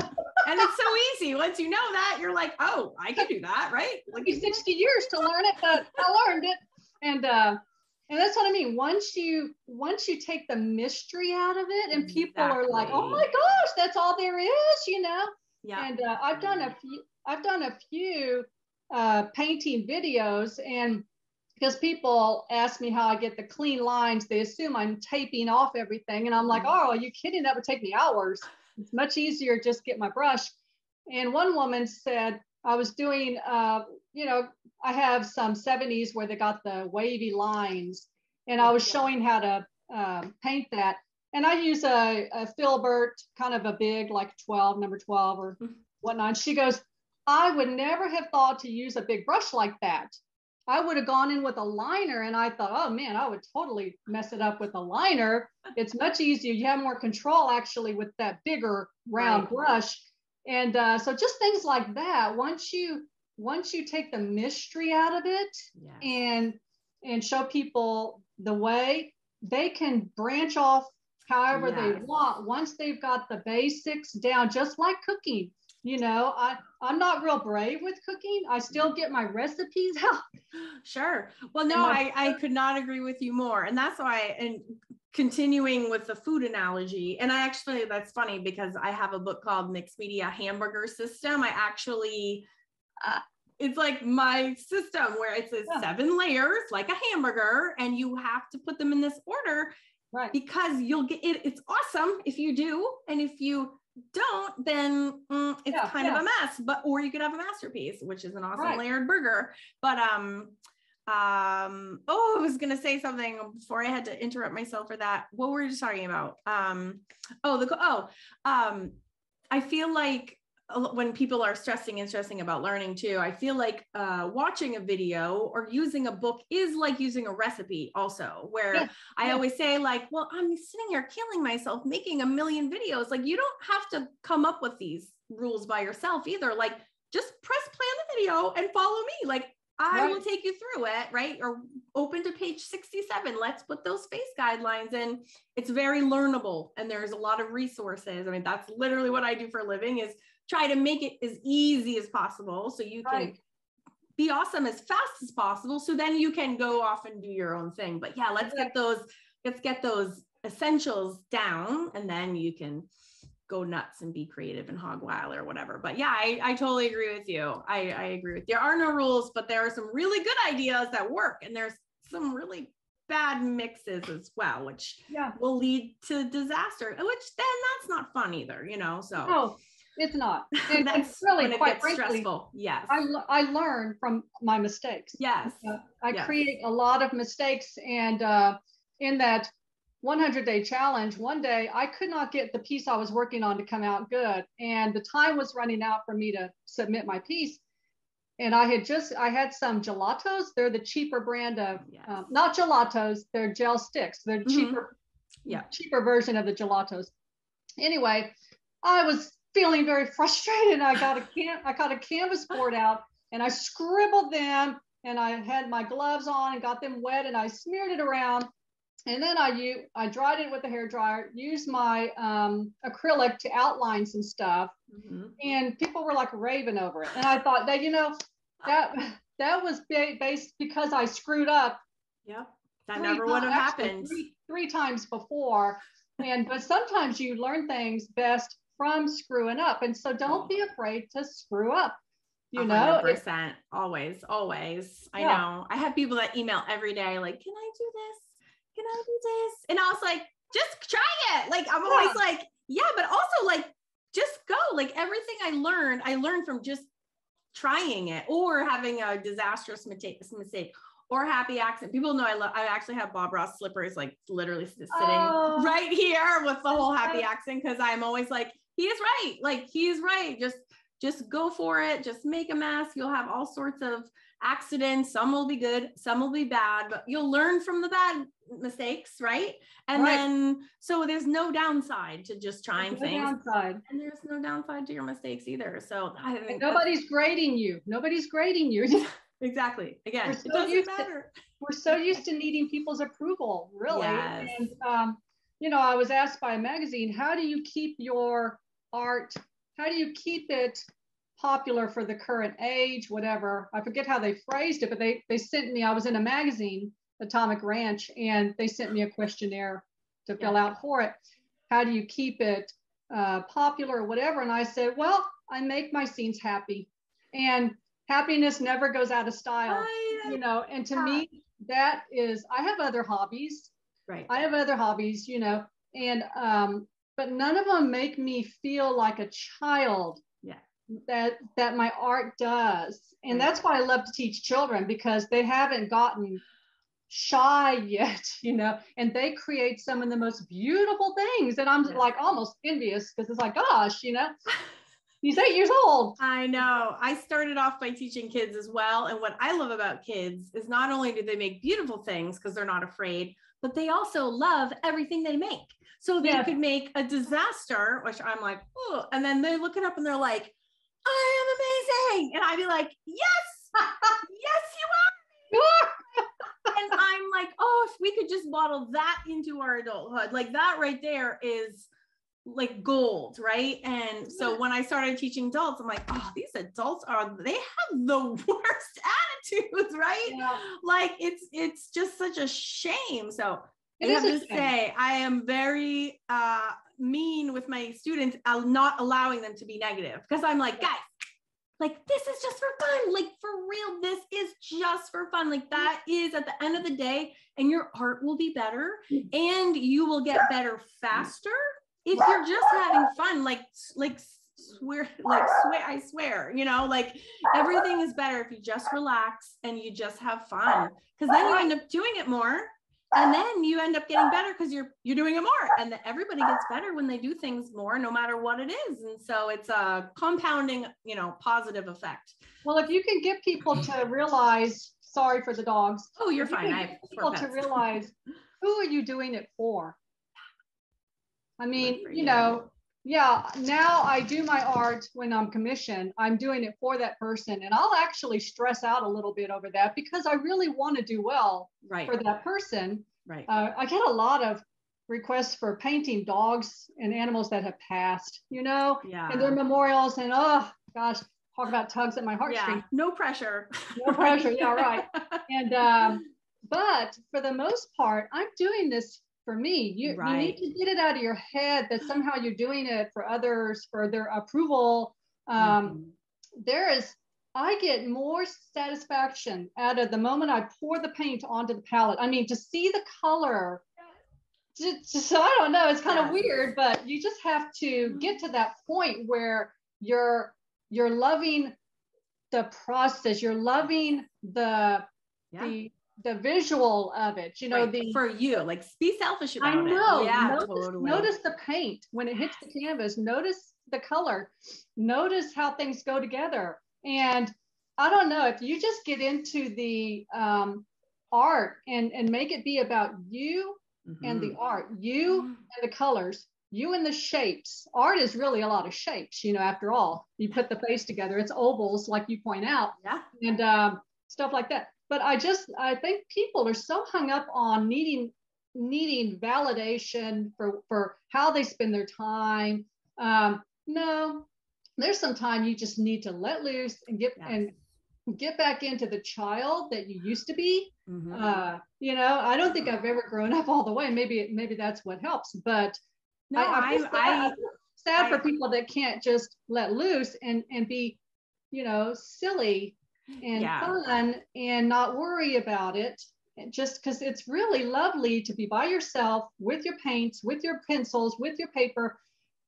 and it's so easy. Once you know that, you're like, oh, I can do that, right? Like 60 years to learn it, but I learned it. And uh and that's what I mean. Once you once you take the mystery out of it, and people exactly. are like, "Oh my gosh, that's all there is," you know. Yeah. And uh, I've done a few. I've done a few uh, painting videos, and because people ask me how I get the clean lines, they assume I'm taping off everything, and I'm like, mm-hmm. "Oh, are you kidding? That would take me hours." It's much easier just get my brush. And one woman said, I was doing, uh, you know, I have some 70s where they got the wavy lines, and I was showing how to uh, paint that. And I use a, a filbert, kind of a big, like 12, number 12 or mm-hmm. whatnot. She goes, I would never have thought to use a big brush like that. I would have gone in with a liner and I thought, oh man, I would totally mess it up with a liner. It's much easier. You have more control actually with that bigger round right. brush. And uh, so just things like that. Once you once you take the mystery out of it yes. and and show people the way, they can branch off however yes. they want once they've got the basics down, just like cooking. You know i i'm not real brave with cooking. I still get my recipes <laughs> out. Sure. Well no my- i i could not agree with you more. And that's why and continuing with the food analogy and i actually that's funny because i have a book called mixed media hamburger system. I actually uh, it's like my system where it says yeah. seven layers like a hamburger and you have to put them in this order right because you'll get it it's awesome if you do and if you don't, then mm, it's yeah, kind yeah. of a mess. But or you could have a masterpiece, which is an awesome right. layered burger. But um, um, oh, I was gonna say something before I had to interrupt myself for that. What were you talking about? Um, oh, the oh, um, I feel like when people are stressing and stressing about learning too i feel like uh, watching a video or using a book is like using a recipe also where yeah. i yeah. always say like well i'm sitting here killing myself making a million videos like you don't have to come up with these rules by yourself either like just press play on the video and follow me like I right. will take you through it, right? Or open to page 67. Let's put those face guidelines in. It's very learnable and there's a lot of resources. I mean, that's literally what I do for a living is try to make it as easy as possible so you can right. be awesome as fast as possible so then you can go off and do your own thing but yeah let's get those let's get those essentials down and then you can go nuts and be creative and hog wild or whatever. But yeah, I, I totally agree with you. I, I agree with you. there are no rules, but there are some really good ideas that work and there's some really bad mixes as well, which yeah. will lead to disaster, which then that's not fun either, you know? So no, it's not. <laughs> And that's really quite frankly, stressful. Yes. I, I learn from my mistakes. Yes. Uh, I yes. create a lot of mistakes and uh, in that 100 day challenge, one day I could not get the piece I was working on to come out good. And the time was running out for me to submit my piece. And I had just, I had some gelatos. They're the cheaper brand of, yes. um, not gelatos, they're gel sticks. They're mm-hmm. cheaper, yeah. cheaper version of the gelatos. Anyway, I was feeling very frustrated. I got a can, I got a canvas board out and I scribbled them and I had my gloves on and got them wet and I smeared it around and then I u- I dried it with a hair dryer, used my um, acrylic to outline some stuff, mm-hmm. and people were like raving over it. And I thought that you know that that was based because I screwed up. Yeah, that never would have happened three, three times before. And but sometimes you learn things best from screwing up, and so don't be afraid to screw up you 100%, know 100% always always i know i have people that email every day like can i do this can I do this? And I was like, just try it. Like I'm yeah. always like, yeah, but also like just go. Like everything I learned, I learned from just trying it or having a disastrous mistake, mistake or happy accident. People know I love, I actually have Bob Ross slippers, like literally sitting oh. right here with the whole happy accident. Cause I'm always like, he is right. Like he's right. Just, just go for it. Just make a mess. You'll have all sorts of accidents. Some will be good, some will be bad, but you'll learn from the bad mistakes, right? And right. then so there's no downside to just trying no things. Downside. And there's no downside to your mistakes either. So I think nobody's grading you. Nobody's grading you. <laughs> exactly. Again, so it doesn't matter. To, we're so used to needing people's approval, really. Yes. And um, you know, I was asked by a magazine, how do you keep your art? How do you keep it popular for the current age, whatever. I forget how they phrased it, but they they sent me. I was in a magazine, Atomic Ranch, and they sent me a questionnaire to yeah. fill out for it. How do you keep it uh, popular or whatever? And I said, well, I make my scenes happy, and happiness never goes out of style. you know, and to me, that is. I have other hobbies. Right. I have other hobbies. You know, and um, but none of them make me feel like a child yeah. that that my art does. And that's why i love to teach children because they haven't gotten shy <laughs> yet you know and they create some of the most beautiful things and i'm yeah. like almost envious because it's like gosh you know he's eight years old. I know. I started off by teaching kids as well. And what i love about kids is not only do they make beautiful things because they're not afraid but they also love everything they make so they yeah. could make a disaster which i'm like oh and then they look it up and they're like I am amazing. And I'd be like, yes, yes, you are. and I'm like, oh, if we could just bottle that into our adulthood, like that right there is like gold, right? And so when I started teaching adults, I'm like, oh, these adults are they have the <laughs> worst attitudes, right? Yeah. Like it's it's just such a shame. So I have to say, I am very uh mean with my students, I'm not allowing them to be negative because I'm like, guys, like this is just for fun. Like for real, this is just for fun. Like that is at the end of the day, and your art will be better and you will get better faster if you're just having fun. Like, like swear, like swear, I swear, you know, like everything is better if you just relax and you just have fun. Cause then you end up doing it more and then you end up getting better because you're you're doing it more and the, everybody gets better when they do things more no matter what it is. And so it's a compounding you know positive effect. Well if you can get people to realize sorry for the dogs oh you're fine. i have people to realize who are you doing it for? I mean you, you. know yeah, now I do my art when I'm commissioned. I'm doing it for that person, and I'll actually stress out a little bit over that because I really want to do well right. for that person. Right. Uh, I get a lot of requests for painting dogs and animals that have passed, you know, yeah. and their memorials. And oh gosh, talk about tugs at my heartstrings. Yeah, no pressure. No pressure. yeah, right. <laughs> And um, but for the most part, I'm doing this for me. You, Right. you need to get it out of your head that somehow you're doing it for others for their approval. Um, Mhm. there is I get more satisfaction out of the moment I pour the paint onto the palette. I mean, to see the color. Just, just- I don't know. It's kind of weird, but you just have to get to that point where you're you're loving the process. You're loving the Yeah. the the visual of it. You know Right, the for you, like be selfish about I know. it. Yeah, notice, totally. notice the paint when it hits the canvas. Notice the color. Notice how things go together. And I don't know if you just get into the um, art and and make it be about you and the Mhm. art, you and the colors, you and the shapes. Art is really a lot of shapes. You know, after all, you put the face together. It's ovals, like you point out yeah. and um, stuff like that. But I just I think people are so hung up on needing needing validation for for how they spend their time. Um, no, there's some time you just need to let loose and get and get back into the child that you used to be. Mhm. Uh, you know, I don't think I've ever grown up all the way. Maybe maybe that's what helps. But no, I, I, feel I, sad, I, sad for people that can't just let loose and and be, you know, silly and Yeah. fun and not worry about it. Just because it's really lovely to be by yourself with your paints, with your pencils, with your paper,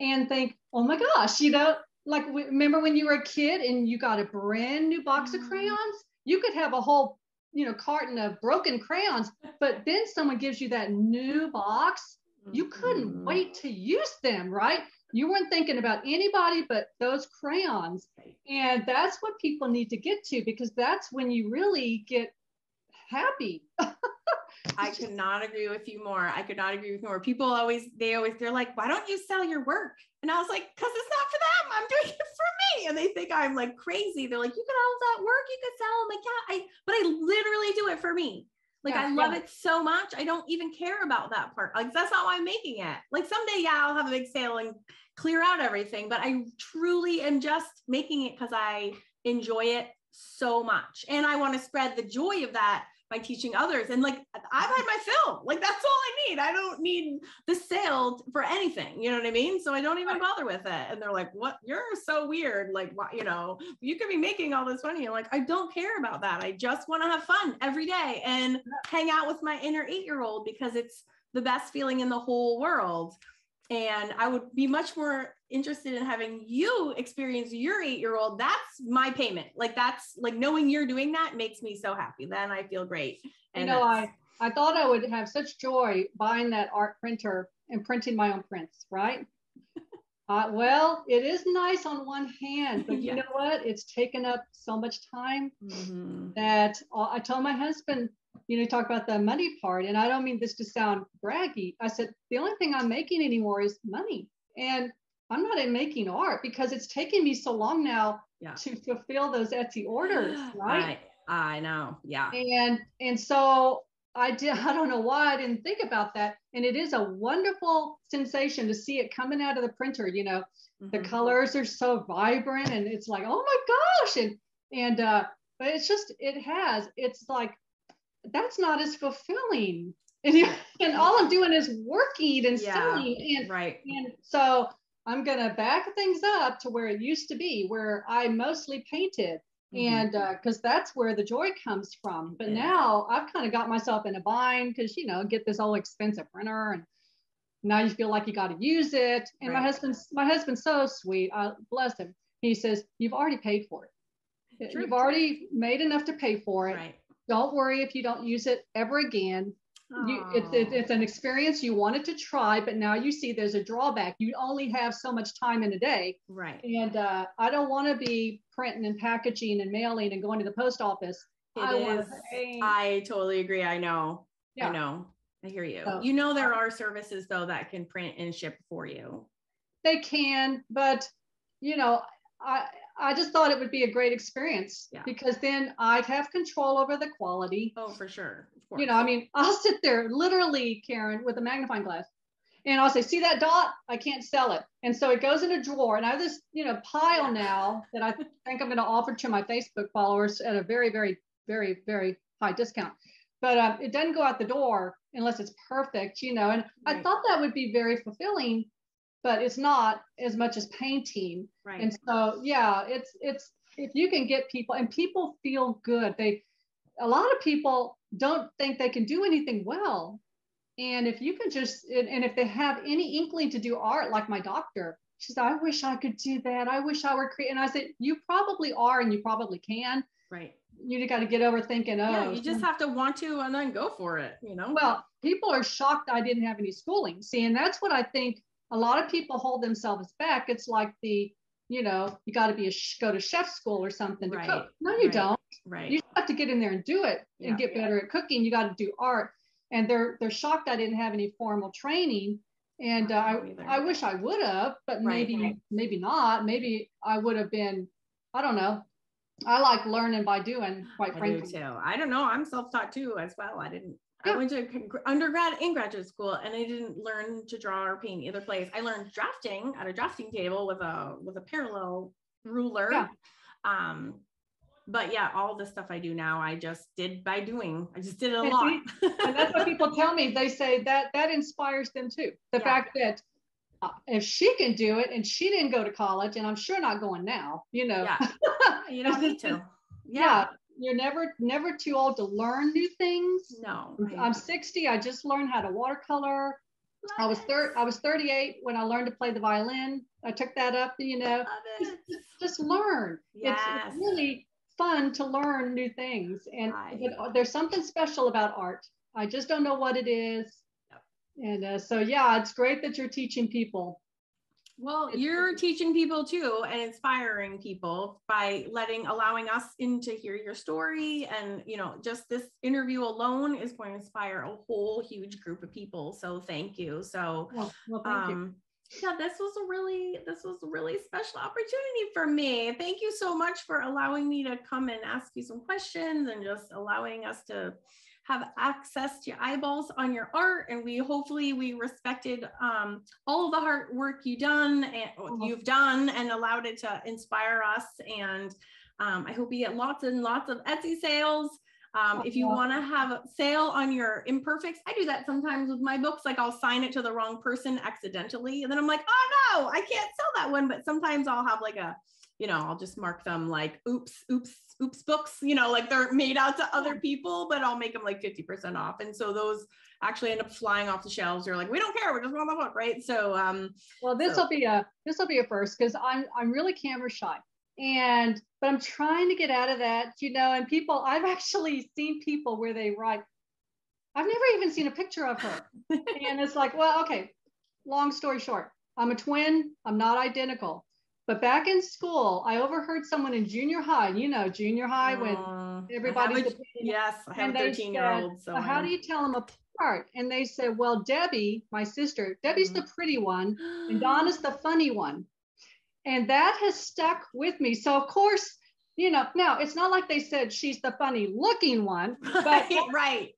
and think, oh my gosh, you know, like remember when you were a kid and you got a brand new box of Mhm. crayons? You could have a whole, you know, carton of broken crayons, but then someone gives you that new box you couldn't Mhm. wait to use them, right? You weren't thinking about anybody but those crayons. And that's what people need to get to because that's when you really get happy. <laughs> I could not agree with you more. I could not agree with more. People always, they always, they're like, why don't you sell your work? And I was like, because it's not for them. I'm doing it for me. And they think I'm like crazy. They're like, you could all that work, you could sell. I'm like, yeah, I, but I literally do it for me. Like Yeah, I love yeah. it so much. I don't even care about that part. Like that's not why I'm making it. Like someday, yeah, I'll have a big sale and clear out everything. But I truly am just making it because I enjoy it so much. And I want to spread the joy of that by teaching others. And like I've had my fill. Like that's all I need. I don't need the sale for anything. You know what I mean? So I don't even bother with it. And they're like, "What? You're so weird. Like, why? You know, you could be making all this money." I'm like, I don't care about that. I just want to have fun every day and hang out with my inner eight year old because it's the best feeling in the whole world. And I would be much more interested in having you experience your eight year old. That's my payment. Like, that's like knowing you're doing that makes me so happy. Then I feel great. You know, I, I thought I would have such joy buying that art printer and printing my own prints, right? <laughs> Uh, well, it is nice on one hand, but you know what? It's taken up so much time Mhm. that uh, I told my husband, you know, talk about the money part, and I don't mean this to sound braggy. I said the only thing I'm making anymore is money, and I'm not in making art because it's taken me so long now Yeah. to fulfill those Etsy orders, <gasps> right? I, I know. Yeah. And and so I did. <laughs> I don't know why I didn't think about that, and it is a wonderful sensation to see it coming out of the printer. You know, the Mhm. colors are so vibrant and it's like oh my gosh and and uh but it's just it has it's like that's not as fulfilling <laughs> and, and all i'm doing is working and Yeah. selling and Right. and so i'm gonna back things up to where it used to be where i mostly painted Mhm. and because that's where the joy comes from but Yeah. now i've kind of got myself in a bind because you know get this old expensive printer and now you feel like you got to use it and my Right. husband's my husband's so sweet i bless him he says you've already paid for it True. you've already made enough to pay for it Right. don't worry if you don't use it ever again you, it's, it's, it's an experience you wanted to try but now you see there's a drawback you only have so much time in a day right. and uh, I don't want to be printing and packaging and mailing and going to the post office. It I is. I totally agree. I know. Yeah. I know. I hear you. So- you know there are services though that can print and ship for you. They can, but you know, I I just thought it would be a great experience Yeah. because then I'd have control over the quality. Oh, for sure. Of course. You know, I mean, <laughs> I'll sit there literally, Karen, with a magnifying glass. And I'll say, see that dot? I can't sell it. And so it goes in a drawer. And I have this, you know, pile Yeah. now that I <laughs> think I'm going to offer to my Facebook followers at a very, very, very, very high discount. But um, it doesn't go out the door unless it's perfect, you know. And I thought that would be very fulfilling, but it's not as much as painting. Right. And so, yeah, it's it's if you can get people and people feel good. They a lot of people don't think they can do anything well. And if you can just and, if they have any inkling to do art, like my doctor, she said, I wish I could do that. I wish I were creating. And I said, you probably are and you probably can. right. You just got to get over thinking, oh, yeah, you just have to want to and then go for it, you know? well, people are shocked I didn't have any schooling. See, and that's what I think a lot of people hold themselves back. It's like the, you know, you got to be a sh- go to chef school or something to Right, cook. No, you right, don't. right. You have to get in there and do it and get better at cooking. You got to do art. And they're they're shocked I didn't have any formal training. And uh, I I, don't either. I wish I would have, but Right, maybe maybe not. Maybe I would have been. I don't know. I like learning by doing. Quite I do frankly. too. I don't know. I'm self-taught too as well. I didn't. I went to undergrad and graduate school, and I didn't learn to draw or paint either place. I learned drafting at a drafting table with a with a parallel ruler. Yeah. Um, but yeah, all the stuff I do now, I just did by doing. I just did it a And lot. and that's what people tell me. They say that that inspires them too. The Yeah. fact that uh, if she can do it and she didn't go to college, and I'm sure not going now, you know, yeah, <laughs> you don't need to. yeah, Yeah. You're never never too old to learn new things. No. I'm 60. I just learned how to watercolor. I was thir- I was 38 when I learned to play the violin. I took that up, you know, Love just, it. just, learn. It's, Yes. it's really fun to learn new things, and Right. there's something special about art. I just don't know what it is. Yep. And uh, so, yeah, it's great that you're teaching people. Well, you're teaching people too and inspiring people by letting allowing us in to hear your story and you know just this interview alone is going to inspire a whole huge group of people. So thank you. So Well, well thank you. um yeah, this was a really this was a really special opportunity for me. Thank you so much for allowing me to come and ask you some questions and just allowing us to have access to eyeballs on your art and we hopefully we respected um, all of the hard work you done and Oh. you've done and allowed it to inspire us and um, i hope you get lots and lots of etsy sales um, if you want to have a sale on your imperfects i do that sometimes with my books like i'll sign it to the wrong person accidentally and then i'm like oh no i can't sell that one but sometimes i'll have like a you know i'll just mark them like oops oops oops books you know like they're made out to other people but i'll make them like 50% off and so those actually end up flying off the shelves they're like we don't care we just want the book right so um Well, this so- will be a this will be a first because I'm I'm really camera shy, and but I'm trying to get out of that, you know. And people, I've actually seen people where they write, I've never even seen a picture of her, <laughs> and it's like, well, okay. Long story short, I'm a twin. I'm not identical. But back in school, I overheard someone in junior high. You know, junior high when uh, have everybody's a- yes i have a 13 year said, old so "Well, how do you tell them apart? And they said, well, Debbie, my sister, Debbie's the pretty one, and <gasps> Donna's the funny one. And that has stuck with me. So, of course, you know, now it's not like they said she's the funny looking one, <laughs> but right, right.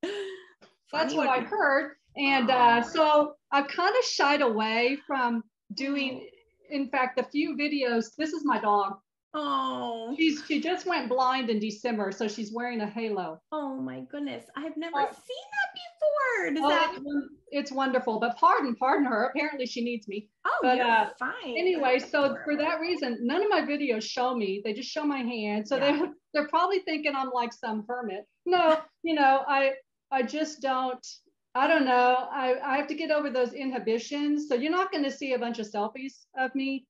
that's Funny what would I heard. And uh, so I've kind of shied away from doing, in fact, the few videos. This is my dog. Oh, She's she just went blind in December, so she's wearing a halo. oh my goodness. I've never Oh. seen that before. Does Oh, that it's, wonderful, but pardon, pardon her. Apparently, she needs me. oh but, you're uh, fine. Anyway, That's so for that reason, none of my videos show me. They just show my hand. So Yeah. they're <laughs> they're probably thinking I'm like some hermit. No, you know, I I just don't. I don't know. I, I have to get over those inhibitions. So you're not going to see a bunch of selfies of me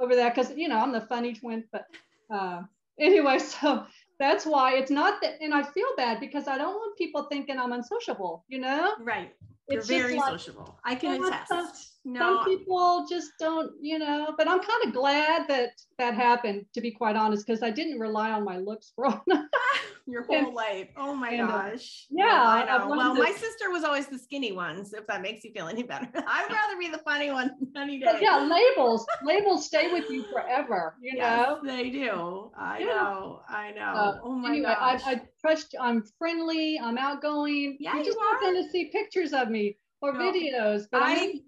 over that because you know I'm the funny twin. But uh, anyway, <laughs> so that's why it's not that. And I feel bad because I don't want people thinking I'm unsociable. You know, right. You're it's very like- sociable. I can Yeah, attest. some No, people just don't, you know, but I'm kind of glad that that happened, to be quite honest, because I didn't rely on my looks for <laughs> your whole and- life. Oh my and, uh, gosh. yeah, I I've know. Well, to- my sister was always the skinny ones, if that makes you feel any better. <laughs> I'd rather be the funny one any day. Yeah, labels, labels stay with you forever, you Yes, know. they do. I Yeah. know. I know. Uh, oh my anyway, gosh. I, I trust. I'm friendly. I'm outgoing. Yeah, You're you just not are. going to see pictures of me or No, videos. But I, I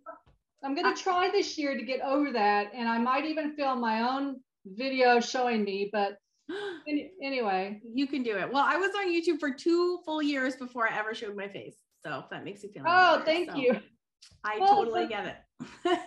I'm going to try this year to get over that, and I might even film my own video showing me. But <gasps> anyway, you can do it. Well, I was on YouTube for two full years before I ever showed my face. So if that makes you feel. Oh, better. thank so you. I Well, totally but- get it.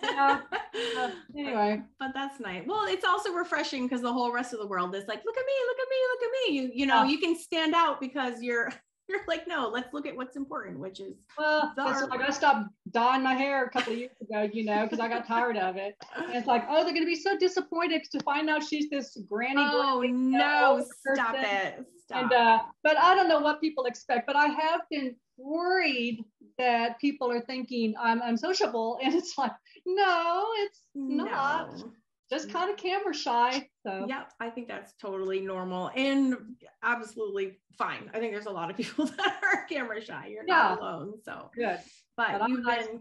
Yeah, <laughs> anyway. but that's nice. Well, it's also refreshing because the whole rest of the world is like, look at me, look at me, look at me. You you know, Yeah. you can stand out because you're <laughs> you're like, no, let's look at what's important, which is Well, art like I stopped dyeing my hair a couple of years ago, you know, because I got tired of it. And it's like, oh, they're going to be so disappointed to find out she's this granny. oh granny, no, stop person. it. Stop. And uh, but I don't know what people expect. But I have been worried that people are thinking I'm unsociable, <laughs> and it's like, no, it's not. No. Just mm. kind of camera shy. So Yep, I think that's totally normal and absolutely fine. I think there's a lot of <laughs> people that are camera shy. You're not alone. So, good. but, But you've nice. been,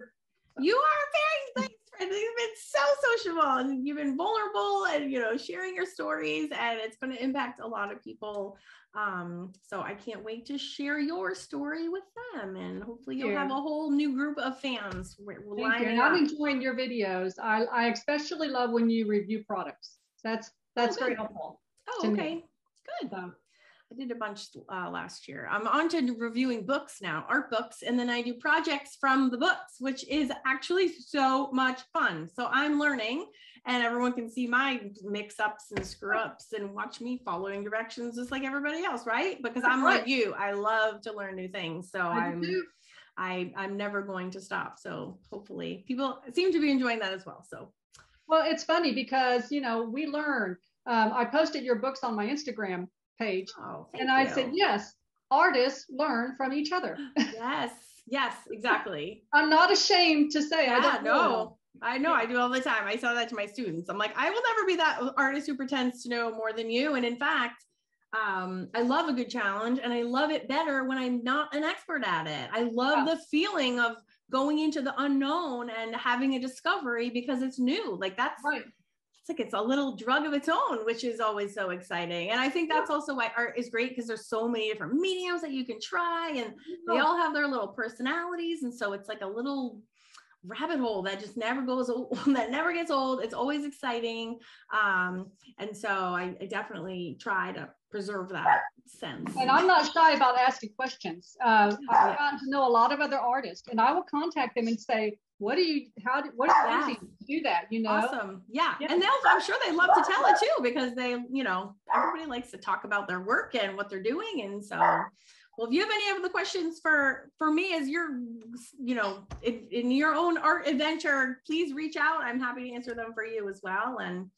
you are very friend. You've been so sociable and you've been vulnerable and you know sharing your stories and it's going to impact a lot of people. Um, so I can't wait to share your story with them and hopefully you'll you. have a whole new group of fans. We're, we're Thank you. And I'm enjoying your videos. I, I especially love when you review products. That's that's very helpful. Oh, to me. okay. Good. So I did a bunch uh, last year. I'm on to reviewing books now, art books, and then I do projects from the books, which is actually so much fun. So I'm learning, and everyone can see my mix ups and screw ups and watch me following directions just like everybody else, right? Because I'm like you, I love to learn new things. So I I'm. I I'm never going to stop. So hopefully people seem to be enjoying that as well. So Well, it's funny because you know we learn. Um, I posted your books on my Instagram page, oh, and I you. said yes. Artists learn from each other. <laughs> yes, yes, exactly. I'm not ashamed to say I don't know. no, I know. I do all the time. I tell that to my students. I'm like, I will never be that artist who pretends to know more than you. And in fact, um, I love a good challenge and I love it better when I'm not an expert at it. I love Yeah. the feeling of going into the unknown and having a discovery because it's new. Like that's Right. It's like it's a little drug of its own, which is always so exciting. And I think that's also why art is great because there's so many different mediums that you can try and they all have their little personalities. And so it's like a little rabbit hole that just never goes old, <laughs> that never gets old. It's always exciting. Um, and so I, I definitely try to preserve that sense. And I'm not shy about asking questions. Uh, I've gotten to know a lot of other artists, and I will contact them and say, "What do you? How? Do, what are you Yes. do that? You know?" Awesome. Yeah. Yeah. And they'll, I'm sure they love to tell it too, because they, you know, everybody likes to talk about their work and what they're doing. And so, well, if you have any of the questions for, for me as you're, you know, in, in your own art adventure, please reach out. I'm happy to answer them for you as well. And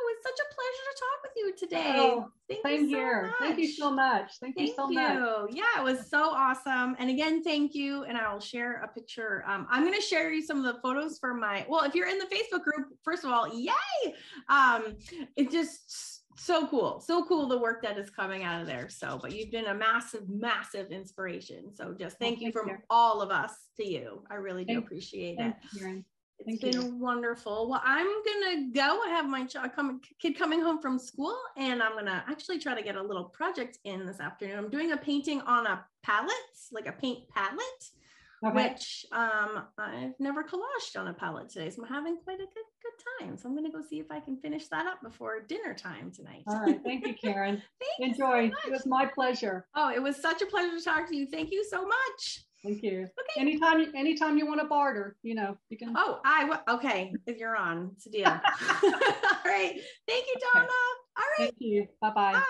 it was such a pleasure to talk with you today. Oh, Thank Same you so here. Thank you much. so much. Thank, you so you. much. Yeah, it was so awesome. And again, thank you. And I will share a picture. Um, I'm going to share you some of the photos for my, well, if you're in the Facebook group, first of all, yay. Um, it's just so cool. So cool the work that is coming out of there. So, but you've been a massive, massive inspiration. So just thank you from you. all of us to you. I really do Thank- appreciate it. Thank you. It's Thank been wonderful. Well, I'm gonna go. I have my child come, kid coming home from school, and I'm gonna actually try to get a little project in this afternoon. I'm doing a painting on a palette, like a paint palette, Okay. which um, I've never collaged on a palette today, so I'm having quite a good good time. So I'm gonna go see if I can finish that up before dinner time tonight. All right. Thank you, Karen. <laughs> Thank you so Enjoy. much. It was my pleasure. Oh, it was such a pleasure to talk to you. Thank you so much. Thank you. Okay. Anytime, anytime you want to barter, you know, you can. Oh, I w- okay. If you're on, it's a deal. <laughs> <laughs> All right. Thank you, Donna. All right. Thank you. Bye bye. Bye.